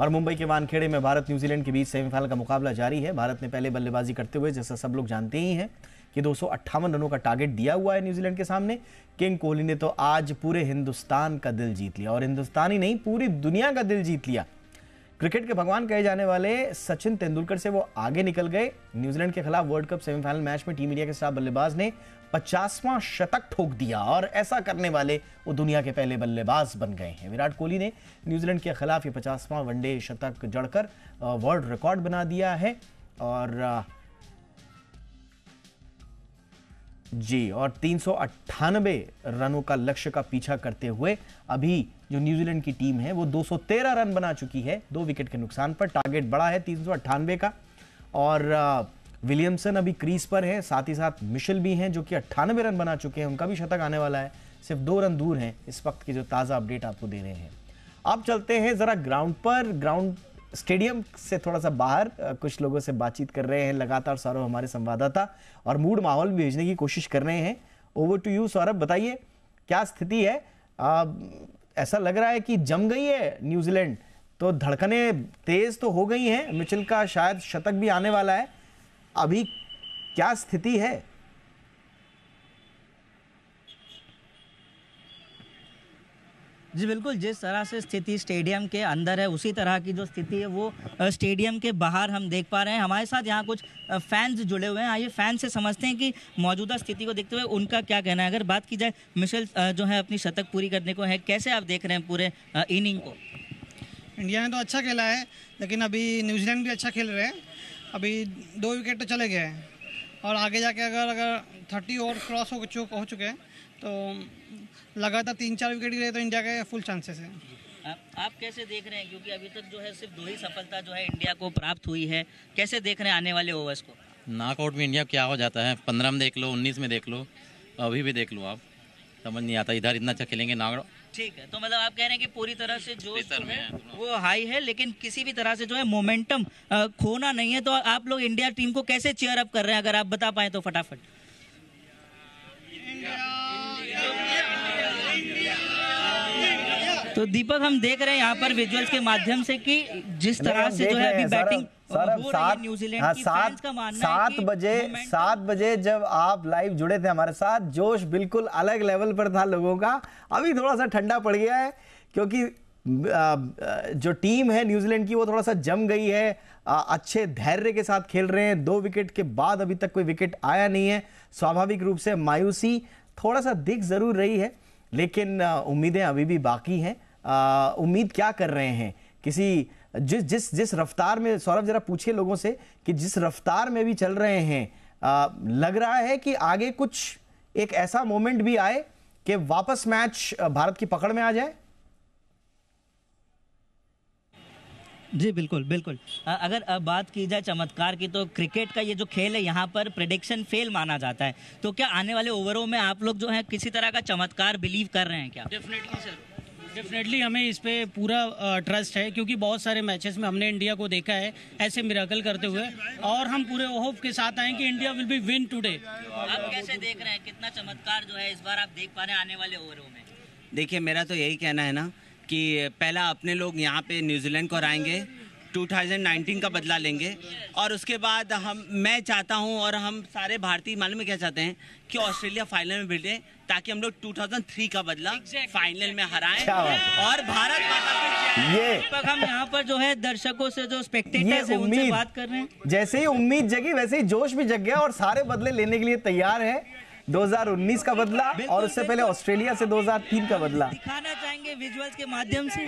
और मुंबई के वानखेड़े में भारत न्यूजीलैंड के बीच सेमीफाइनल का मुकाबला जारी है। भारत ने पहले बल्लेबाजी करते हुए, जैसा सब लोग जानते ही हैं, कि दो सौ अट्ठावन रनों का टारगेट दिया हुआ है न्यूजीलैंड के सामने। किंग कोहली ने तो आज पूरे हिंदुस्तान का दिल जीत लिया। और हिंदुस्तान ही नहीं, पूरी दुनिया का दिल जीत लिया। क्रिकेट के भगवान कहे जाने वाले सचिन तेंदुलकर से वो आगे निकल गए। न्यूजीलैंड के खिलाफ वर्ल्ड कप सेमीफाइनल मैच में टीम इंडिया के साथ बल्लेबाज ने पचासवां शतक ठोक दिया और ऐसा करने वाले वो दुनिया के पहले बल्लेबाज बन गए हैं। विराट कोहली ने न्यूजीलैंड के खिलाफ ये पचासवां वनडे शतक जड़कर वर्ल्ड रिकॉर्ड बना दिया है और जी, और तीन सौ अट्ठानबे रनों का लक्ष्य का पीछा करते हुए अभी जो न्यूजीलैंड की टीम है वो 213 रन बना चुकी है दो विकेट के नुकसान पर। टारगेट बड़ा है तीन का। और विलियमसन अभी क्रीज पर है साथ ही साथ मिशेल भी हैं जो कि अट्ठानबे रन बना चुके हैं उनका भी शतक आने वाला है। सिर्फ़ दो रन दूर हैं इस वक्त की जो ताज़ा अपडेट आपको दे रहे हैं। अब चलते हैं ज़रा ग्राउंड पर। ग्राउंड स्टेडियम से थोड़ा सा बाहर कुछ लोगों से बातचीत कर रहे हैं लगातार सौरभ हमारे संवाददाता और मूड माहौल भेजने की कोशिश कर रहे हैं। ओवर टू यू सौरभ बताइए क्या स्थिति है? अ, ऐसा लग रहा है कि जम गई है न्यूजीलैंड। तो धड़कने तेज तो हो गई हैं, मिचिल का शायद शतक भी आने वाला है। अभी क्या स्थिति है? जी बिल्कुल, जिस तरह से स्थिति स्टेडियम के अंदर है, उसी तरह की जो स्थिति है, वो स्टेडियम के बाहर हम देख पा रहे हैं। हमारे साथ यहाँ कुछ फैंस जुड़े हुए हैं। आइए फैंस से समझते हैं कि मौजूदा स्थिति को देखते हुए उनका क्या कहना है? अगर बात की जाए मिशेल जो है अपनी शतक पूरी करने को है, कैसे आप देख रहे हैं पूरे इनिंग को? इंडिया ने तो अच्छा खेला है, लेकिन अभी न्यूजीलैंड भी अच्छा खेल रहे हैं। अभी दो विकेट तो चले गए हैं। और आगे जाके अगर अगर थर्टी ओवर क्रॉस हो चुक हो चुके हैं तो लगातार तीन चार विकेट गिरे तो इंडिया के फुल चांसेस हैं। आप, आप कैसे देख रहे हैं? क्योंकि अभी तक जो है सिर्फ़ दो ही सफलता जो है इंडिया को प्राप्त हुई है। कैसे देख रहे हैं आने वाले ओवर्स को? नॉकआउट में इंडिया क्या हो जाता है? पंद्रह में देख लो उन्नीस में देख लो अभी भी देख लो आप। समझ नहीं आता इधर इतना अच्छा खेलेंगे नॉकआउट ठीक है तो मतलब आप कह रहे हैं कि पूरी तरह से जो है है वो हाई है लेकिन किसी भी तरह से जो है मोमेंटम खोना नहीं है तो आप लोग इंडिया टीम को कैसे चेयर अप कर रहे हैं अगर आप बता पाए तो फटाफट। तो दीपक हम देख रहे हैं यहाँ पर विजुअल्स के माध्यम से कि जिस तरह से जो है अभी बैटिंग सौरभ हो सात न्यूजीलैंड हाँ, सात बजे सात बजे जब आप लाइव जुड़े थे हमारे साथ जोश बिल्कुल अलग लेवल पर था लोगों का। अभी थोड़ा सा ठंडा पड़ गया है क्योंकि जो टीम है न्यूजीलैंड की वो थोड़ा सा जम गई है। अच्छे धैर्य के साथ खेल रहे हैं। दो विकेट के बाद अभी तक कोई विकेट आया नहीं है। स्वाभाविक रूप से मायूसी थोड़ा सा दिख ज़रूर रही है लेकिन उम्मीदें अभी भी बाकी हैं। उम्मीद क्या कर रहे हैं? किसी जिस जिस जिस रफ्तार में सौरभ जरा पूछिए लोगों से कि जिस रफ्तार में भी चल रहे हैं आ, लग रहा है कि आगे कुछ एक ऐसा मोमेंट भी आए कि वापस मैच भारत की पकड़ में आ जाए? जी बिल्कुल बिल्कुल। अगर बात की जाए चमत्कार की तो क्रिकेट का ये जो खेल है यहाँ पर प्रिडिक्शन फेल माना जाता है। तो क्या आने वाले ओवरों में आप लोग जो है किसी तरह का चमत्कार बिलीव कर रहे हैं क्या? डेफिनेटली सर डेफिनेटली हमें इस पर पूरा ट्रस्ट है क्योंकि बहुत सारे मैचेस में हमने इंडिया को देखा है ऐसे मिराकल करते हुए। और हम पूरे होप के साथ आए कि India will be win today आप कैसे देख रहे हैं? कितना चमत्कार जो है इस बार आप देख पा रहे हैं आने वाले ओवरों में? देखिए मेरा तो यही कहना है ना कि पहला अपने लोग यहाँ पे न्यूजीलैंड को हराएँगे 2019 का बदला लेंगे। और उसके बाद हम मैं चाहता हूँ और हम सारे भारतीय मालूम में क्या चाहते हैं? कि ऑस्ट्रेलिया फाइनल में भिड़े ताकि हम लोग 2003 का बदला फाइनल में हराएँ। और भारत माता ये हम यहाँ पर जो है दर्शकों से जो स्पेक्टेटर्स है उनसे उम्मीद बात कर रहे हैं। जैसे ही उम्मीद जगी वैसे ही जोश भी जग गया और सारे बदले लेने के लिए तैयार है। 2019 का बदला और उससे पहले ऑस्ट्रेलिया से 2003 का बदला। दिखाना चाहेंगे विजुअल्स के माध्यम से।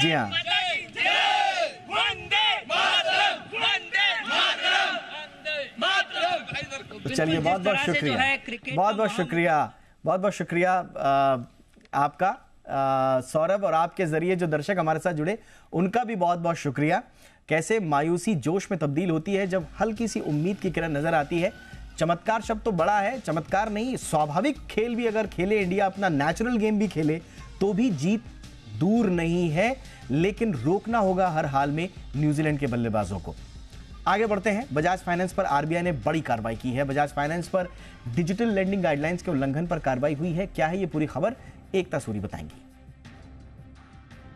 जी हाँ। तो चलिए बहुत बहुत शुक्रिया। बहुत बहुत शुक्रिया। बहुत बहुत शुक्रिया आपका सौरभ और आपके ज़रिए जो दर्शक हमारे साथ जुड़े उनका भी बहुत बहुत शुक्रिया। कैसे मायूसी जोश में तब्दील होती है जब हल्की सी उम्मीद की किरण नज़र आती है? चमत्कार शब्द तो बड़ा है चमत्कार नहीं स्वाभाविक खेल भी अगर खेले इंडिया अपना नेचुरल गेम भी खेले तो भी जीत दूर नहीं है, लेकिन रोकना होगा हर हाल में न्यूजीलैंड के बल्लेबाजों को। आगे बढ़ते हैं। बजाज फाइनेंस पर आरबीआई ने बड़ी कार्रवाई की है। बजाज फाइनेंस पर डिजिटल लैंडिंग गाइडलाइंस के उल्लंघन पर कार्रवाई हुई है। क्या है ये पूरी खबर? एकता सूरी बताएँगी।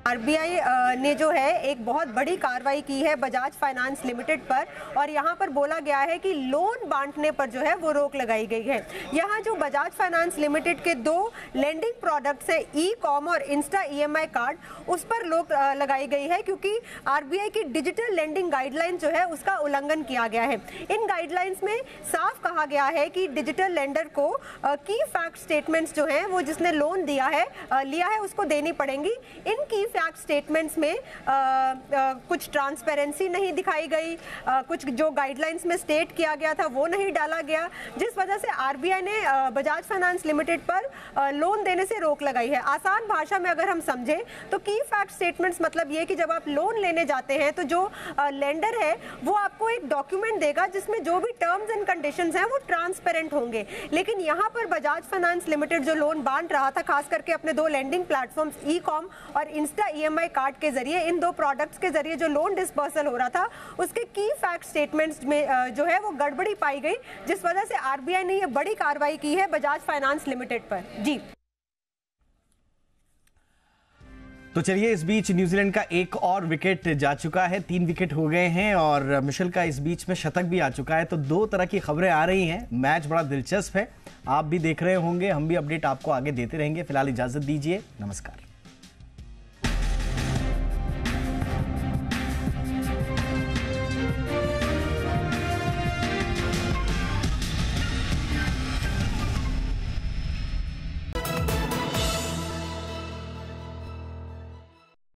आरबीआई ने जो है एक बहुत बड़ी कार्रवाई की है बजाज फाइनेंस लिमिटेड पर और यहाँ पर बोला गया है कि लोन बांटने पर जो है वो रोक लगाई गई है। यहाँ जो बजाज फाइनेंस लिमिटेड के दो लेंडिंग प्रोडक्ट्स है ई कॉम और इंस्टा ईएमआई कार्ड उस पर रोक लगाई गई है क्योंकि आरबीआई की डिजिटल लेंडिंग गाइडलाइन जो है उसका उल्लंघन किया गया है। इन गाइडलाइंस में साफ़ कहा गया है कि डिजिटल लेंडर को की फैक्ट स्टेटमेंट्स जो है वो जिसने लोन दिया है लिया है उसको देनी पड़ेंगी। इन की फैक्ट स्टेटमेंट्स में अ, अ, कुछ ट्रांसपेरेंसी नहीं दिखाई गई अ, कुछ जो गाइडलाइंस में स्टेट किया गया था वो नहीं डाला गया जिस वजह से आरबीआई ने बजाज फाइनेंस लिमिटेड पर लोन देने से रोक लगाई है। आसान भाषा में अगर हम समझें तो की फैक्ट स्टेटमेंट्स मतलब ये कि जब आप लोन लेने जाते हैं तो जो लेंडर है वो आपको एक डॉक्यूमेंट देगा जिसमें जो भी टर्म्स एंड कंडीशन हैं वो ट्रांसपेरेंट होंगे। लेकिन यहाँ पर बजाज फाइनेंस लिमिटेड जो लोन बांट रहा था खास करके अपने दो लेंडिंग प्लेटफॉर्म्स ई कॉम और इंस्टा ईएमआई कार्ड के ज़रिए, इन दो प्रोडक्ट्स के ज़रिए जो लोन डिस्पर्सल हो रहा था, उसके की फैक्ट स्टेटमेंट्स में जो है वो गड़बड़ी पाई गई, जिस वजह से आरबीआई ने ये बड़ी कार्रवाई की है बजाज फाइनेंस लिमिटेड पर। जी। तो चलिए, इस बीच न्यूजीलैंड का एक और विकेट जा चुका है। तीन विकेट हो गए हैं और मिशेल का इस बीच में शतक भी आ चुका है। तो दो तरह की खबरें आ रही हैं। मैच बड़ा दिलचस्प है। आप भी देख रहे होंगे, हम भी अपडेट आपको आगे देते रहेंगे। फ़िलहाल इजाज़त दीजिए। नमस्कार।